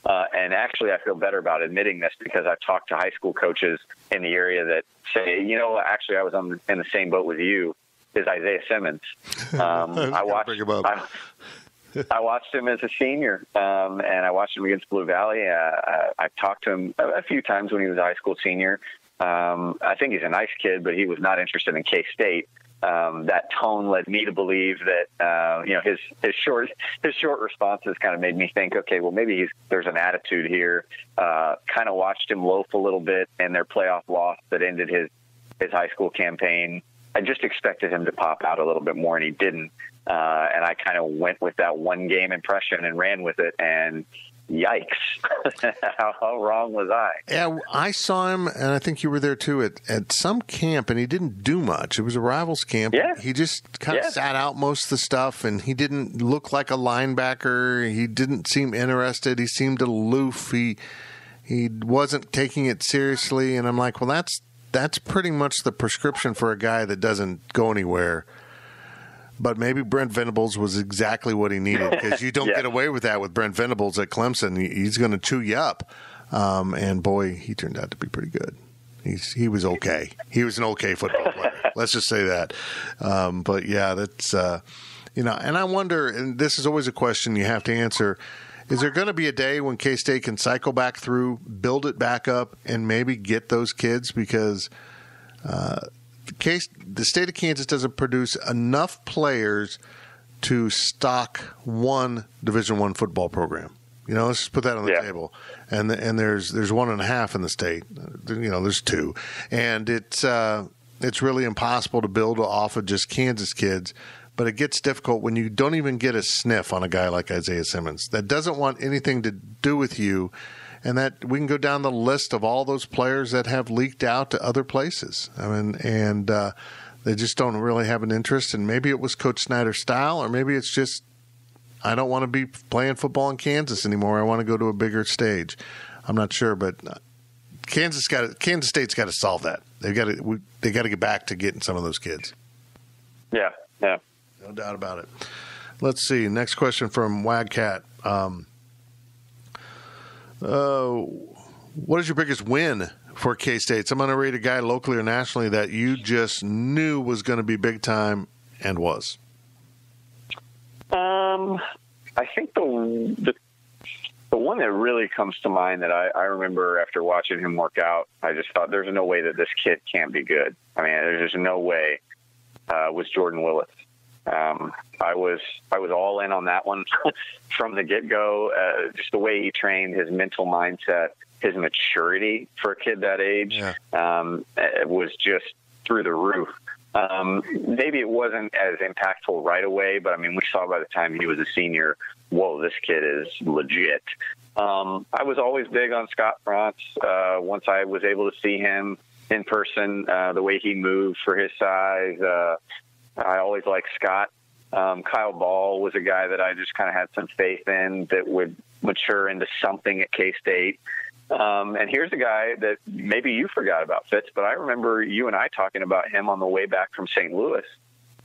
uh, and actually I feel better about admitting this because I've talked to high school coaches in the area that say, you know, actually I was on, in the same boat with you, is Isaiah Simmons. <laughs> Um, I, I watched. I, I watched him as a senior, um, and I watched him against Blue Valley. Uh, I, I talked to him a, a few times when he was a high school senior. Um, I think he's a nice kid, but he was not interested in K State. Um, that tone led me to believe that uh, you know his his short his short responses kind of made me think, okay, well maybe he's, there's an attitude here. Uh, kind of watched him loaf a little bit in their playoff loss that ended his his high school campaign. I just expected him to pop out a little bit more, and he didn't. Uh, and I kind of went with that one game impression and ran with it, and yikes. <laughs> How, how, wrong was i? Yeah i saw him and i think you were there too at, at some camp and he didn't do much. It was a rivals camp. Yeah. he just kind yeah. of sat out most of the stuff and he didn't look like a linebacker. He didn't seem interested. He seemed aloof. He he wasn't taking it seriously and i'm like well that's that's pretty much the prescription for a guy that doesn't go anywhere but maybe Brent Venables was exactly what he needed because you don't <laughs> yeah. get away with that with Brent Venables at Clemson. He's going to chew you up. Um, and boy, he turned out to be pretty good. He's he was okay. He was an okay football player. <laughs> Let's just say that. Um, but yeah, that's uh, you know, and I wonder, and this is always a question you have to answer. Is there going to be a day when K State can cycle back through, build it back up, and maybe get those kids? Because uh, the case the state of Kansas doesn't produce enough players to stock one Division One football program. You know, let's just put that on the yeah. table. And and there's there's one and a half in the state. You know, there's two, and it's uh, it's really impossible to build off of just Kansas kids. But it gets difficult when you don't even get a sniff on a guy like Isaiah Simmons that doesn't want anything to do with you and that we can go down the list of all those players that have leaked out to other places. I mean, and uh, they just don't really have an interest. And maybe it was Coach Snyder's style, or maybe it's just I don't want to be playing football in Kansas anymore. I want to go to a bigger stage. I'm not sure, but uh, Kansas got to, Kansas State's got to solve that. They've got to they got to get back to getting some of those kids. Yeah, yeah, no doubt about it. Let's see. Next question from Wagcat. Um, uh, what is your biggest win for K State? Some underrated guy, locally or nationally, that you just knew was going to be big time and was. Um, I think the, the the one that really comes to mind that I, I remember after watching him work out, I just thought there's no way that this kid can't be good. I mean, there's just no way. Uh, was Jordan Willis. Um, I was I was all in on that one <laughs> from the get go. Uh, just the way he trained, his mental mindset, his maturity for a kid that age yeah. um, was just through the roof. Um, maybe it wasn't as impactful right away, but I mean, we saw by the time he was a senior, whoa, this kid is legit. Um, I was always big on Scott Frantz. Uh, once I was able to see him in person, uh, the way he moved for his size, uh, I always liked Scott. Um, Kyle Ball was a guy that I just kind of had some faith in that would mature into something at K State. Um, and here's a guy that maybe you forgot about, Fitz, but I remember you and I talking about him on the way back from St. Louis,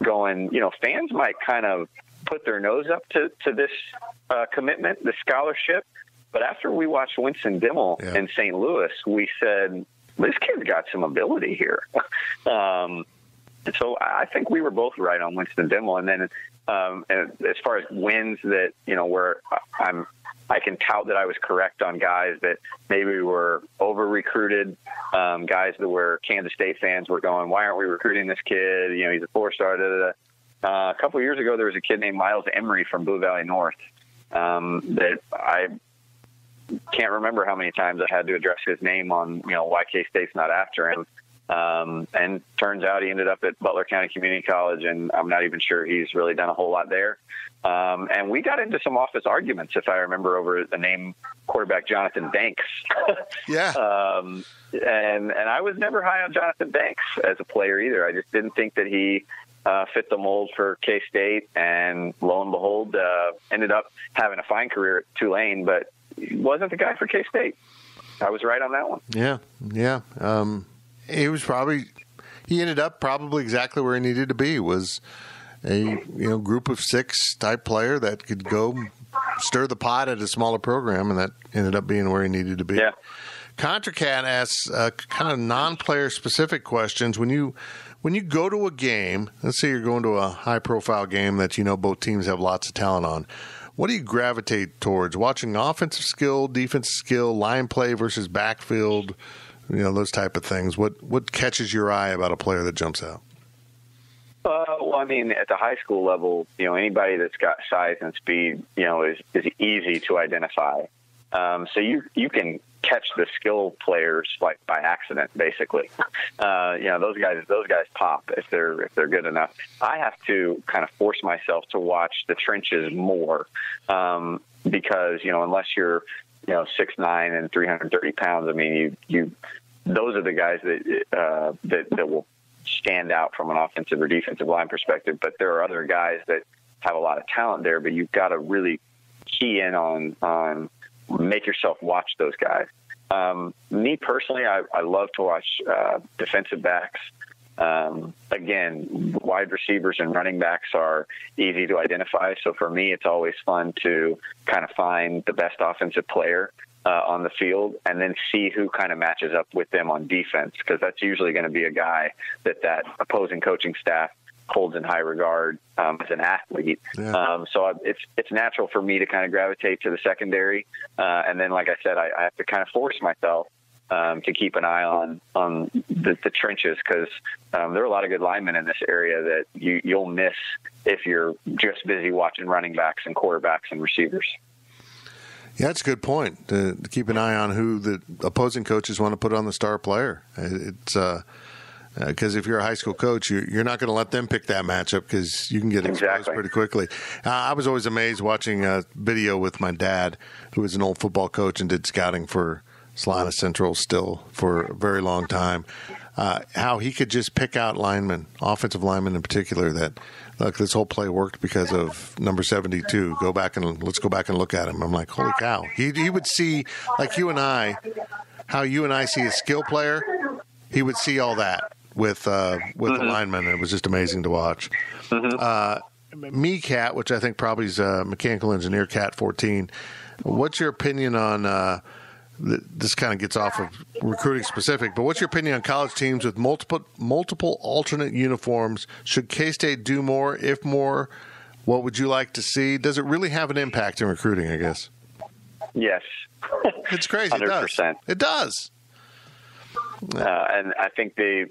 going, you know, fans might kind of put their nose up to, to this uh, commitment, the scholarship. But after we watched Winston Dimel yeah. in St. Louis, we said, this kid's got some ability here. <laughs> um, so I think we were both right on Winston Dimel. And then um, and as far as wins that you know where I'm I can tout that I was correct on guys that maybe were over recruited, um, guys that were Kansas State fans were going, why aren't we recruiting this kid? You know, he's a four star. Uh, a couple of years ago, there was a kid named Miles Emery from Blue Valley North um, that I can't remember how many times I had to address his name on, you know, why K State's not after him. Um, and turns out he ended up at Butler County Community College, and I'm not even sure he's really done a whole lot there. Um, and we got into some office arguments, if I remember, over the name quarterback Jonathan Banks. <laughs> yeah. Um, and and I was never high on Jonathan Banks as a player either. I just didn't think that he uh, fit the mold for K State, and lo and behold, uh, ended up having a fine career at Tulane, but wasn't the guy for K State. I was right on that one. Yeah, yeah. Um, he was probably he ended up probably exactly where he needed to be. Was a you know group of six type player that could go stir the pot at a smaller program, and that ended up being where he needed to be. Yeah. ContraCat asks uh, kind of non-player specific questions. When you when you go to a game, let's say you're going to a high profile game that you know both teams have lots of talent on. What do you gravitate towards? Watching offensive skill, defensive skill, line play versus backfield, you know those type of things. What what catches your eye about a player that jumps out? Uh, well, I mean, at the high school level, you know, anybody that's got size and speed, you know, is is easy to identify. Um, so you you can catch the skill players like by accident, basically. Uh, you know, those guys those guys pop if they're if they're good enough. I have to kind of force myself to watch the trenches more um, because you know unless you're you know six nine and 330 pounds, I mean you you those are the guys that uh, that that will stand out from an offensive or defensive line perspective. But there are other guys that have a lot of talent there, but you've got to really key in on on make yourself watch those guys. Um, me personally, I, I love to watch uh, defensive backs. Um, again, wide receivers and running backs are easy to identify. So for me, it's always fun to kind of find the best offensive player uh, on the field and then see who kind of matches up with them on defense because that's usually going to be a guy that that opposing coaching staff holds in high regard um, as an athlete. Yeah. Um, so it's it's natural for me to kind of gravitate to the secondary, uh, and then like I said, I, I have to kind of force myself um, to keep an eye on on the, the trenches because um, there are a lot of good linemen in this area that you you'll miss if you're just busy watching running backs and quarterbacks and receivers. Yeah, that's a good point. To, to keep an eye on who the opposing coaches want to put on the star player. It's uh, because uh, if you're a high school coach, you're, you're not going to let them pick that matchup because you can get exposed exactly. pretty quickly. Uh, I was always amazed watching a video with my dad, who was an old football coach and did scouting for Salina Central still for a very long time. Uh, how he could just pick out linemen, offensive linemen in particular, that look, this whole play worked because of number 72. Go back and let's go back and look at him. I'm like, holy cow. He, he would see, like you and I, how you and I see a skill player, he would see all that with uh, with mm-hmm. the linemen. It was just amazing to watch. Mm-hmm. Uh, me cat, which I think probably is mechanical engineer cat 14. What's your opinion on? This kind of gets off of recruiting specific, but what's your opinion on college teams with multiple multiple alternate uniforms? Should K State do more? If more, what would you like to see? Does it really have an impact in recruiting? I guess. Yes. <laughs> it's crazy. 100%. It does. It does. Uh, and I think the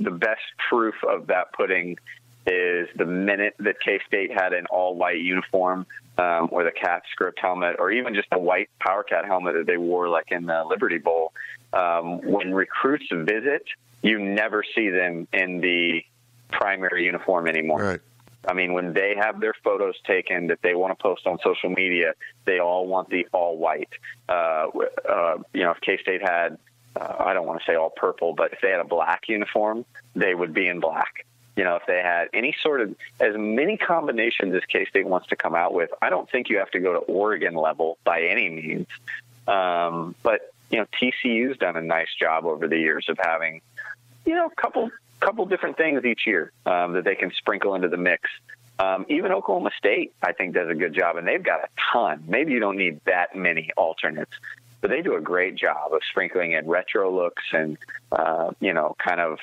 the best proof of that pudding is the minute that K State had an all white uniform um, or the cat script helmet, or even just a white Power Cat helmet that they wore like in the Liberty Bowl. Um, when recruits visit, you never see them in the primary uniform anymore. Right. I mean, when they have their photos taken that they want to post on social media, they all want the all white. Uh, uh, you know, if K State had uh, I don't want to say all purple, but if they had a black uniform, they would be in black. You know, if they had any sort of as many combinations as K State wants to come out with, I don't think you have to go to Oregon level by any means. Um, but you know, TCU's done a nice job over the years of having, you know, a couple couple different things each year um, that they can sprinkle into the mix. Um, even Oklahoma State, I think, does a good job, and they've got a ton. Maybe you don't need that many alternates, but they do a great job of sprinkling in retro looks and uh, you know kind of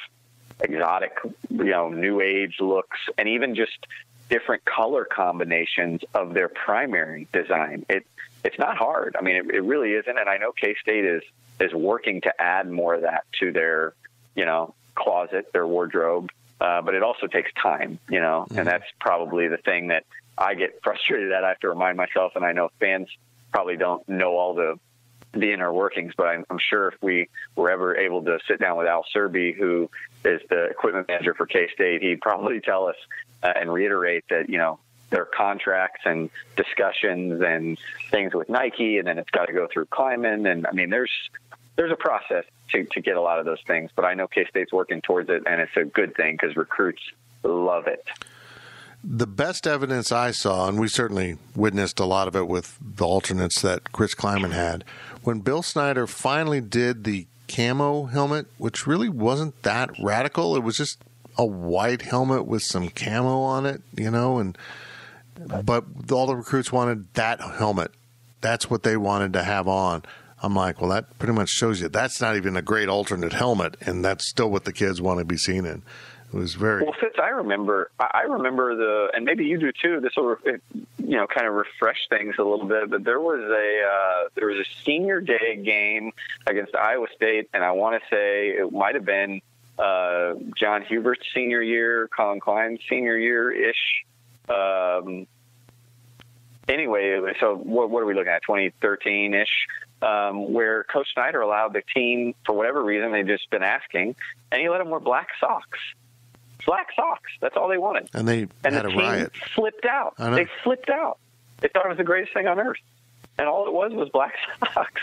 exotic, you know, new age looks, and even just different color combinations of their primary design. It it's not hard. I mean, it, it really isn't. And I know K State is is working to add more of that to their, you know, closet, their wardrobe. Uh, but it also takes time, you know, mm-hmm. and that's probably the thing that I get <laughs> frustrated at. I have to remind myself, and I know fans probably don't know all the the inner workings, but I'm, I'm sure if we were ever able to sit down with Al Serby, who is the equipment manager for K State, he'd probably tell us uh, and reiterate that you know there are contracts and discussions and things with Nike, and then it's got to go through Klieman, and I mean there's there's a process to, to get a lot of those things, but I know K State's working towards it, and it's a good thing because recruits love it. The best evidence I saw, and we certainly witnessed a lot of it with the alternates that Chris Klieman had, when Bill Snyder finally did the camo helmet, which really wasn't that radical. It was just a white helmet with some camo on it, you know, and but all the recruits wanted that helmet. That's what they wanted to have on. I'm like, well, that pretty much shows you that's not even a great alternate helmet, and that's still what the kids want to be seen in. It was very well. Fitz, I remember, I remember the, and maybe you do too. This will, you know, kind of refresh things a little bit. But there was a uh, there was a senior day game against Iowa State, and I want to say it might have been uh, John Hubert's senior year, Colin Klein's senior year ish. Um, anyway, so what, what, are we looking at? 2013 ish, um, where Coach Snyder allowed the team, for whatever reason, they've just been asking, and he let them wear black socks. Black socks. That's all they wanted. And they and had the a team riot. Flipped out. They flipped out. They thought it was the greatest thing on earth. And all it was was black <laughs> socks.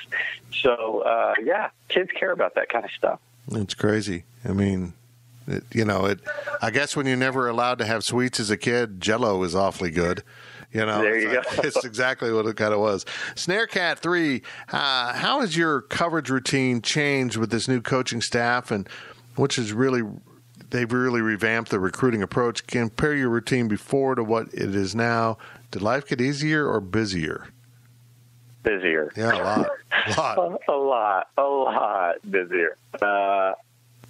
So, uh, yeah, kids care about that kind of stuff. It's crazy. I mean, it, you know, it. I guess when you're never allowed to have sweets as a kid, Jello is awfully good. You know, there you it's, go. <laughs> it's exactly what it kind of was. Snarecat three. Uh, how has your coverage routine changed with this new coaching staff, and which is really they've really revamped the recruiting approach. Compare your routine before to what it is now. Did life get easier or busier? Busier. Yeah, a lot. A lot. <laughs> a lot. A lot busier. Uh,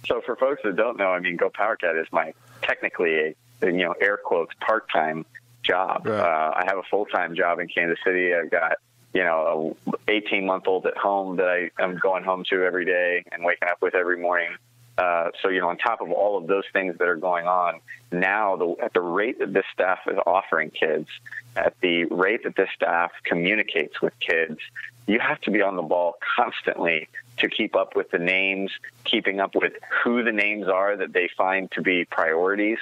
so for folks that don't know, I mean, Go PowerCat is my technically a you know air quotes part time job. Right. Uh, I have a full time job in Kansas City. I've got you know a 18 month old at home that I am going home to every day and waking up with every morning. Uh, so you know, on top of all of those things that are going on, now the, at the rate that this staff is offering kids, at the rate that this staff communicates with kids, you have to be on the ball constantly to keep up with the names, keeping up with who the names are that they find to be priorities.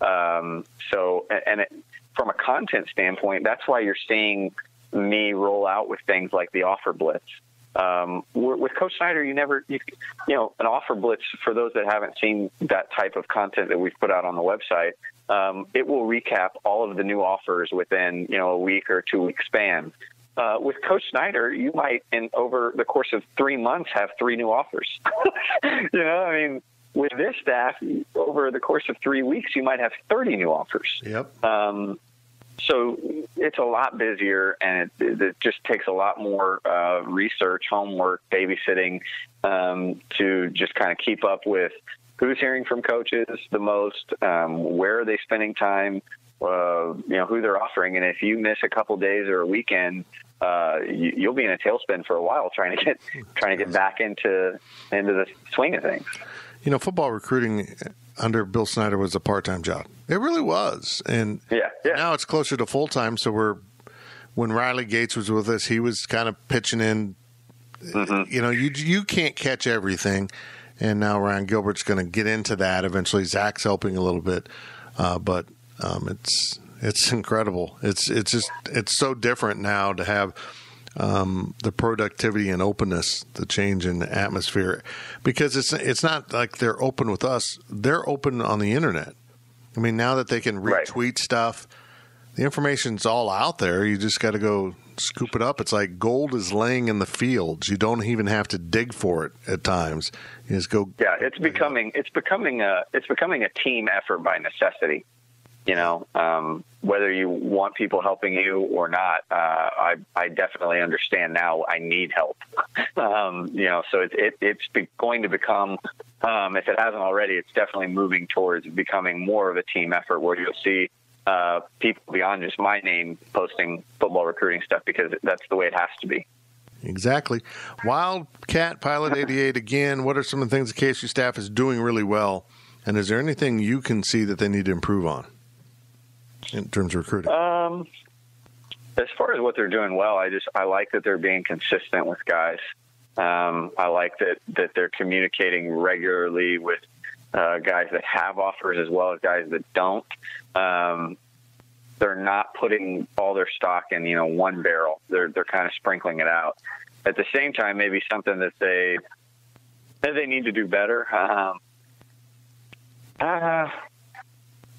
Um, so, and it, from a content standpoint, that's why you're seeing me roll out with things like the offer blitz um, with Coach Snyder, you never, you, you know, an offer blitz for those that haven't seen that type of content that we've put out on the website. Um, it will recap all of the new offers within, you know, a week or two week span. Uh, with Coach Snyder, you might, in over the course of three months, have three new offers. <laughs> you know, I mean, with this staff, over the course of three weeks, you might have 30 new offers. Yep. Um, so it's a lot busier and it, it just takes a lot more uh, research, homework, babysitting um, to just kind of keep up with who's hearing from coaches the most, um, where are they spending time, uh, you know, who they're offering. And if you miss a couple days or a weekend, uh, you, will be in a tailspin for a while trying to get trying to get back into into the swing of things. You know, football recruiting under Bill Snyder was a part time job. It really was, and yeah, yeah. now it's closer to full time. So we're when Riley Gates was with us, he was kind of pitching in. Mm-hmm. You know, you you can't catch everything, and now Ryan Gilbert's going to get into that eventually. Zac's helping a little bit, uh, but um, it's it's incredible. It's it's just it's so different now to have um, the productivity and openness, the change in the atmosphere, because it's it's not like they're open with us; they're open on the internet. I mean, now that they can retweet right. stuff, the information's all out there. You just got to go scoop it up. It's like gold is laying in the fields. You don't even have to dig for it at times. You just go. Yeah, it's becoming it's becoming a it's becoming a team effort by necessity. You know, um, whether you want people helping you or not, uh, I, I definitely understand now. I need help. <laughs> um, you know, so it, it, it's be, going to become um, if it hasn't already, it's definitely moving towards becoming more of a team effort where you'll see uh, people beyond just my name posting football recruiting stuff because that's the way it has to be. Exactly. Wildcat Pilot <laughs> 88, again, what are some of the things the KSU staff is doing really well? And is there anything you can see that they need to improve on in terms of recruiting? Um, as far as what they're doing well, I just I like that they're being consistent with guys. Um, I like that that they're communicating regularly with uh, guys that have offers as well as guys that don't. Um, they're not putting all their stock in you know one barrel. They're they're kind of sprinkling it out. At the same time, maybe something that they that they need to do better. Um, uh,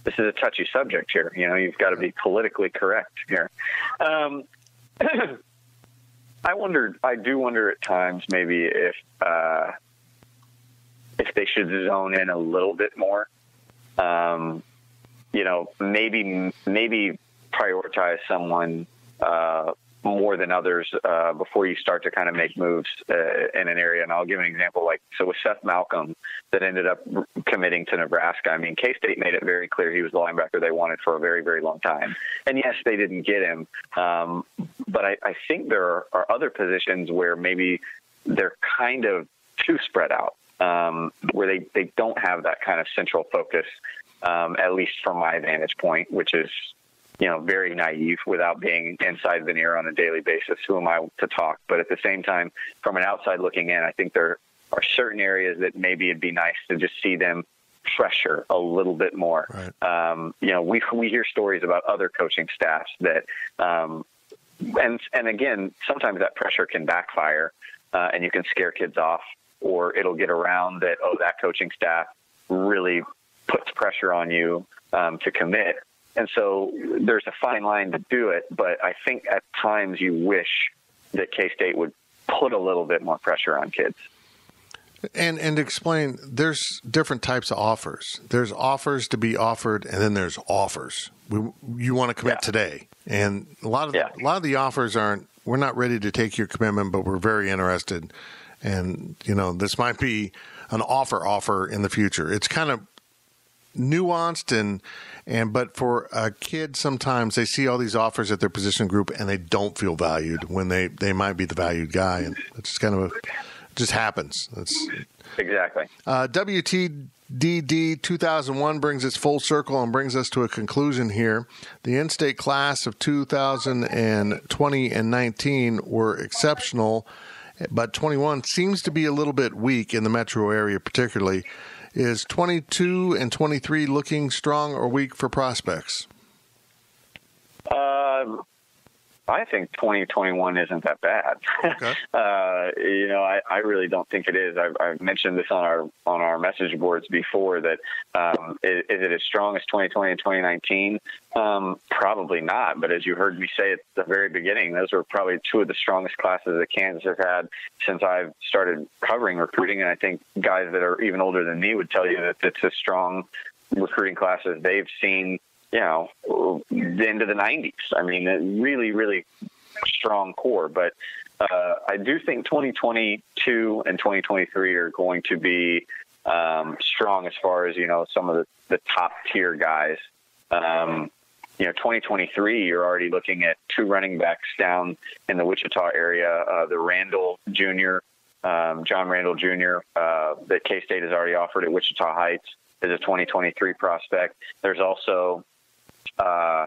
this is a touchy subject here. You know, you've got to be politically correct here. Um, <clears throat> I wonder. I do wonder at times maybe if uh, if they should zone in a little bit more. Um, you know, maybe maybe prioritize someone uh, more than others uh, before you start to kind of make moves uh, in an area. And I'll give an example. Like so, with Seth Malcolm, that ended up committing to Nebraska. I mean, K State made it very clear he was the linebacker they wanted for a very very long time. And yes, they didn't get him, um, but I, I think there are, other positions where maybe they're kind of too spread out. Um, where they, they don't have that kind of central focus, um, at least from my vantage point, which is you know, very naive without being inside Vanier on a daily basis. Who am I to talk? But at the same time, from an outside looking in, I think there are certain areas that maybe it'd be nice to just see them pressure a little bit more. Right. Um, you know, we we hear stories about other coaching staffs that, um, and and again, sometimes that pressure can backfire, uh, and you can scare kids off, or it'll get around that. Oh, that coaching staff really puts pressure on you um, to commit and so there's a fine line to do it, but I think at times you wish that K State would put a little bit more pressure on kids. And and explain there's different types of offers. There's offers to be offered and then there's offers. We, you want to commit yeah. today. And a lot of yeah. a lot of the offers aren't we're not ready to take your commitment but we're very interested and you know this might be an offer offer in the future. It's kind of nuanced and and but for a kid, sometimes they see all these offers at their position group and they don't feel valued when they they might be the valued guy, and it's just kind of a just happens. That's exactly. Uh, WTDD 2001 brings us full circle and brings us to a conclusion here. The in-state class of 2020 and 19 were exceptional, but 21 seems to be a little bit weak in the metro area, particularly. Is 22 and 23 looking strong or weak for prospects? Uh, I think 2021 isn't that bad. Okay. <laughs> uh, you know, I, I really don't think it is. I've, I've mentioned this on our on our message boards before that um, is, is, it as strong as 2020 and 2019? Um, probably not. But as you heard me say at the very beginning, those were probably two of the strongest classes that Kansas has had since I've started covering recruiting. And I think guys that are even older than me would tell you that it's as strong recruiting classes they've seen you know, into the 90s. I mean, really, really strong core. But uh, I do think 2022 and 2023 are going to be um, strong as far as, you know, some of the, the top tier guys. Um, you know, 2023, you're already looking at two running backs down in the Wichita area. Uh, the Randle Jr., um, John Randle Jr., uh, that K State has already offered at Wichita Heights is a 2023 prospect. There's also uh,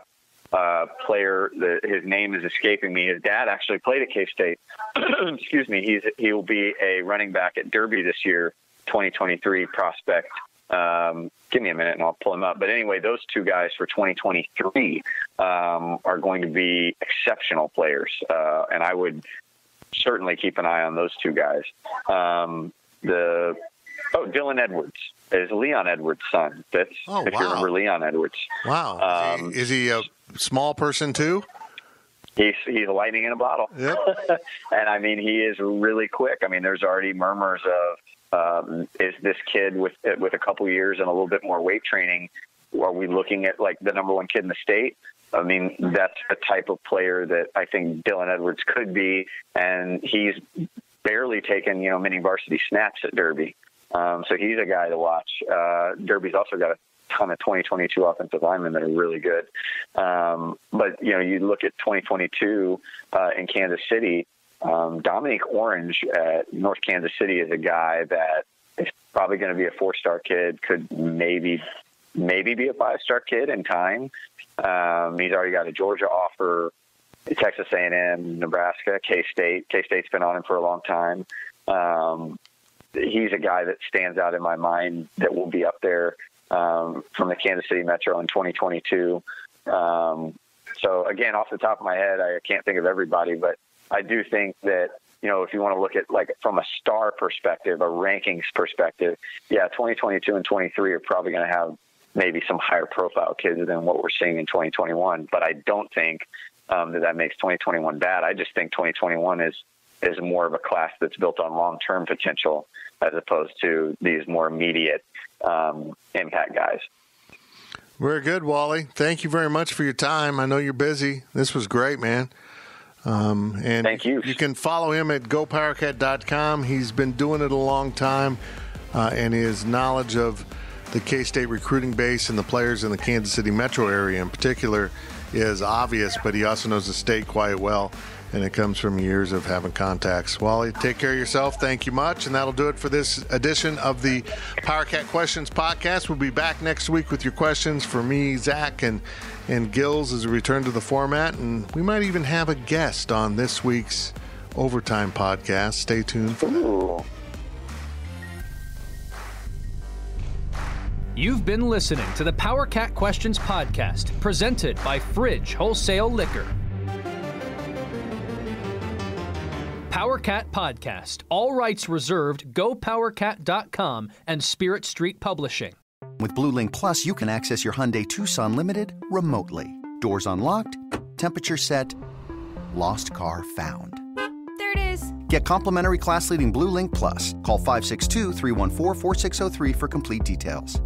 uh, player. The, his name is escaping me. His dad actually played at K State. <clears throat> Excuse me. He's he will be a running back at Derby this year, 2023 prospect. Um, give me a minute and I'll pull him up. But anyway, those two guys for 2023 um, are going to be exceptional players, uh, and I would certainly keep an eye on those two guys. Um, the oh, Dylan Edwards is Leon Edwards' son. That's oh, if wow. you remember Leon Edwards. Wow. Um, is, he, is, he, a small person too? He's he's lightning in a bottle. Yep. <laughs> and I mean, he is really quick. I mean, there's already murmurs of um, is this kid with with a couple years and a little bit more weight training? Are we looking at like the number one kid in the state? I mean, that's the type of player that I think Dylan Edwards could be, and he's barely taken you know many varsity snaps at Derby. Um, so he's a guy to watch. Uh, Derby's also got a ton of 2022 offensive linemen that are really good. Um, but you know, you look at 2022 uh, in Kansas City. Um, Dominique Orange at North Kansas City is a guy that is probably going to be a four-star kid. Could maybe maybe be a five-star kid in time. Um, he's already got a Georgia offer, Texas A&M, Nebraska, K State. K State's been on him for a long time. Um, he's a guy that stands out in my mind that will be up there um, from the Kansas City Metro in 2022. Um, so again, off the top of my head, I can't think of everybody, but I do think that you know if you want to look at like from a star perspective, a rankings perspective, yeah, 2022 and 23 are probably going to have maybe some higher profile kids than what we're seeing in 2021. But I don't think um, that that makes 2021 bad. I just think 2021 is is more of a class that's built on long term potential as opposed to these more immediate um, impact guys. Very good, Wally. Thank you very much for your time. I know you're busy. This was great, man. Um, and Thank you. You can follow him at gopowercat.com. He's been doing it a long time, uh, and his knowledge of the K State recruiting base and the players in the Kansas City metro area in particular is obvious, but he also knows the state quite well, and it comes from years of having contacts. Wally, take care of yourself. Thank you much, and that'll do it for this edition of the PowerCat Questions podcast. We'll be back next week with your questions for me, Zac, and and Gills as we return to the format, and we might even have a guest on this week's overtime podcast. Stay tuned for that. You've been listening to the Power Cat Questions podcast, presented by Fridge Wholesale Liquor. Power Cat Podcast. All rights reserved. GoPowerCat.com and Spirit Street Publishing. With Blue Link Plus, you can access your Hyundai Tucson Limited remotely. Doors unlocked, temperature set, lost car found. There it is. Get complimentary class leading Blue Link Plus. Call 562 314 4603 for complete details.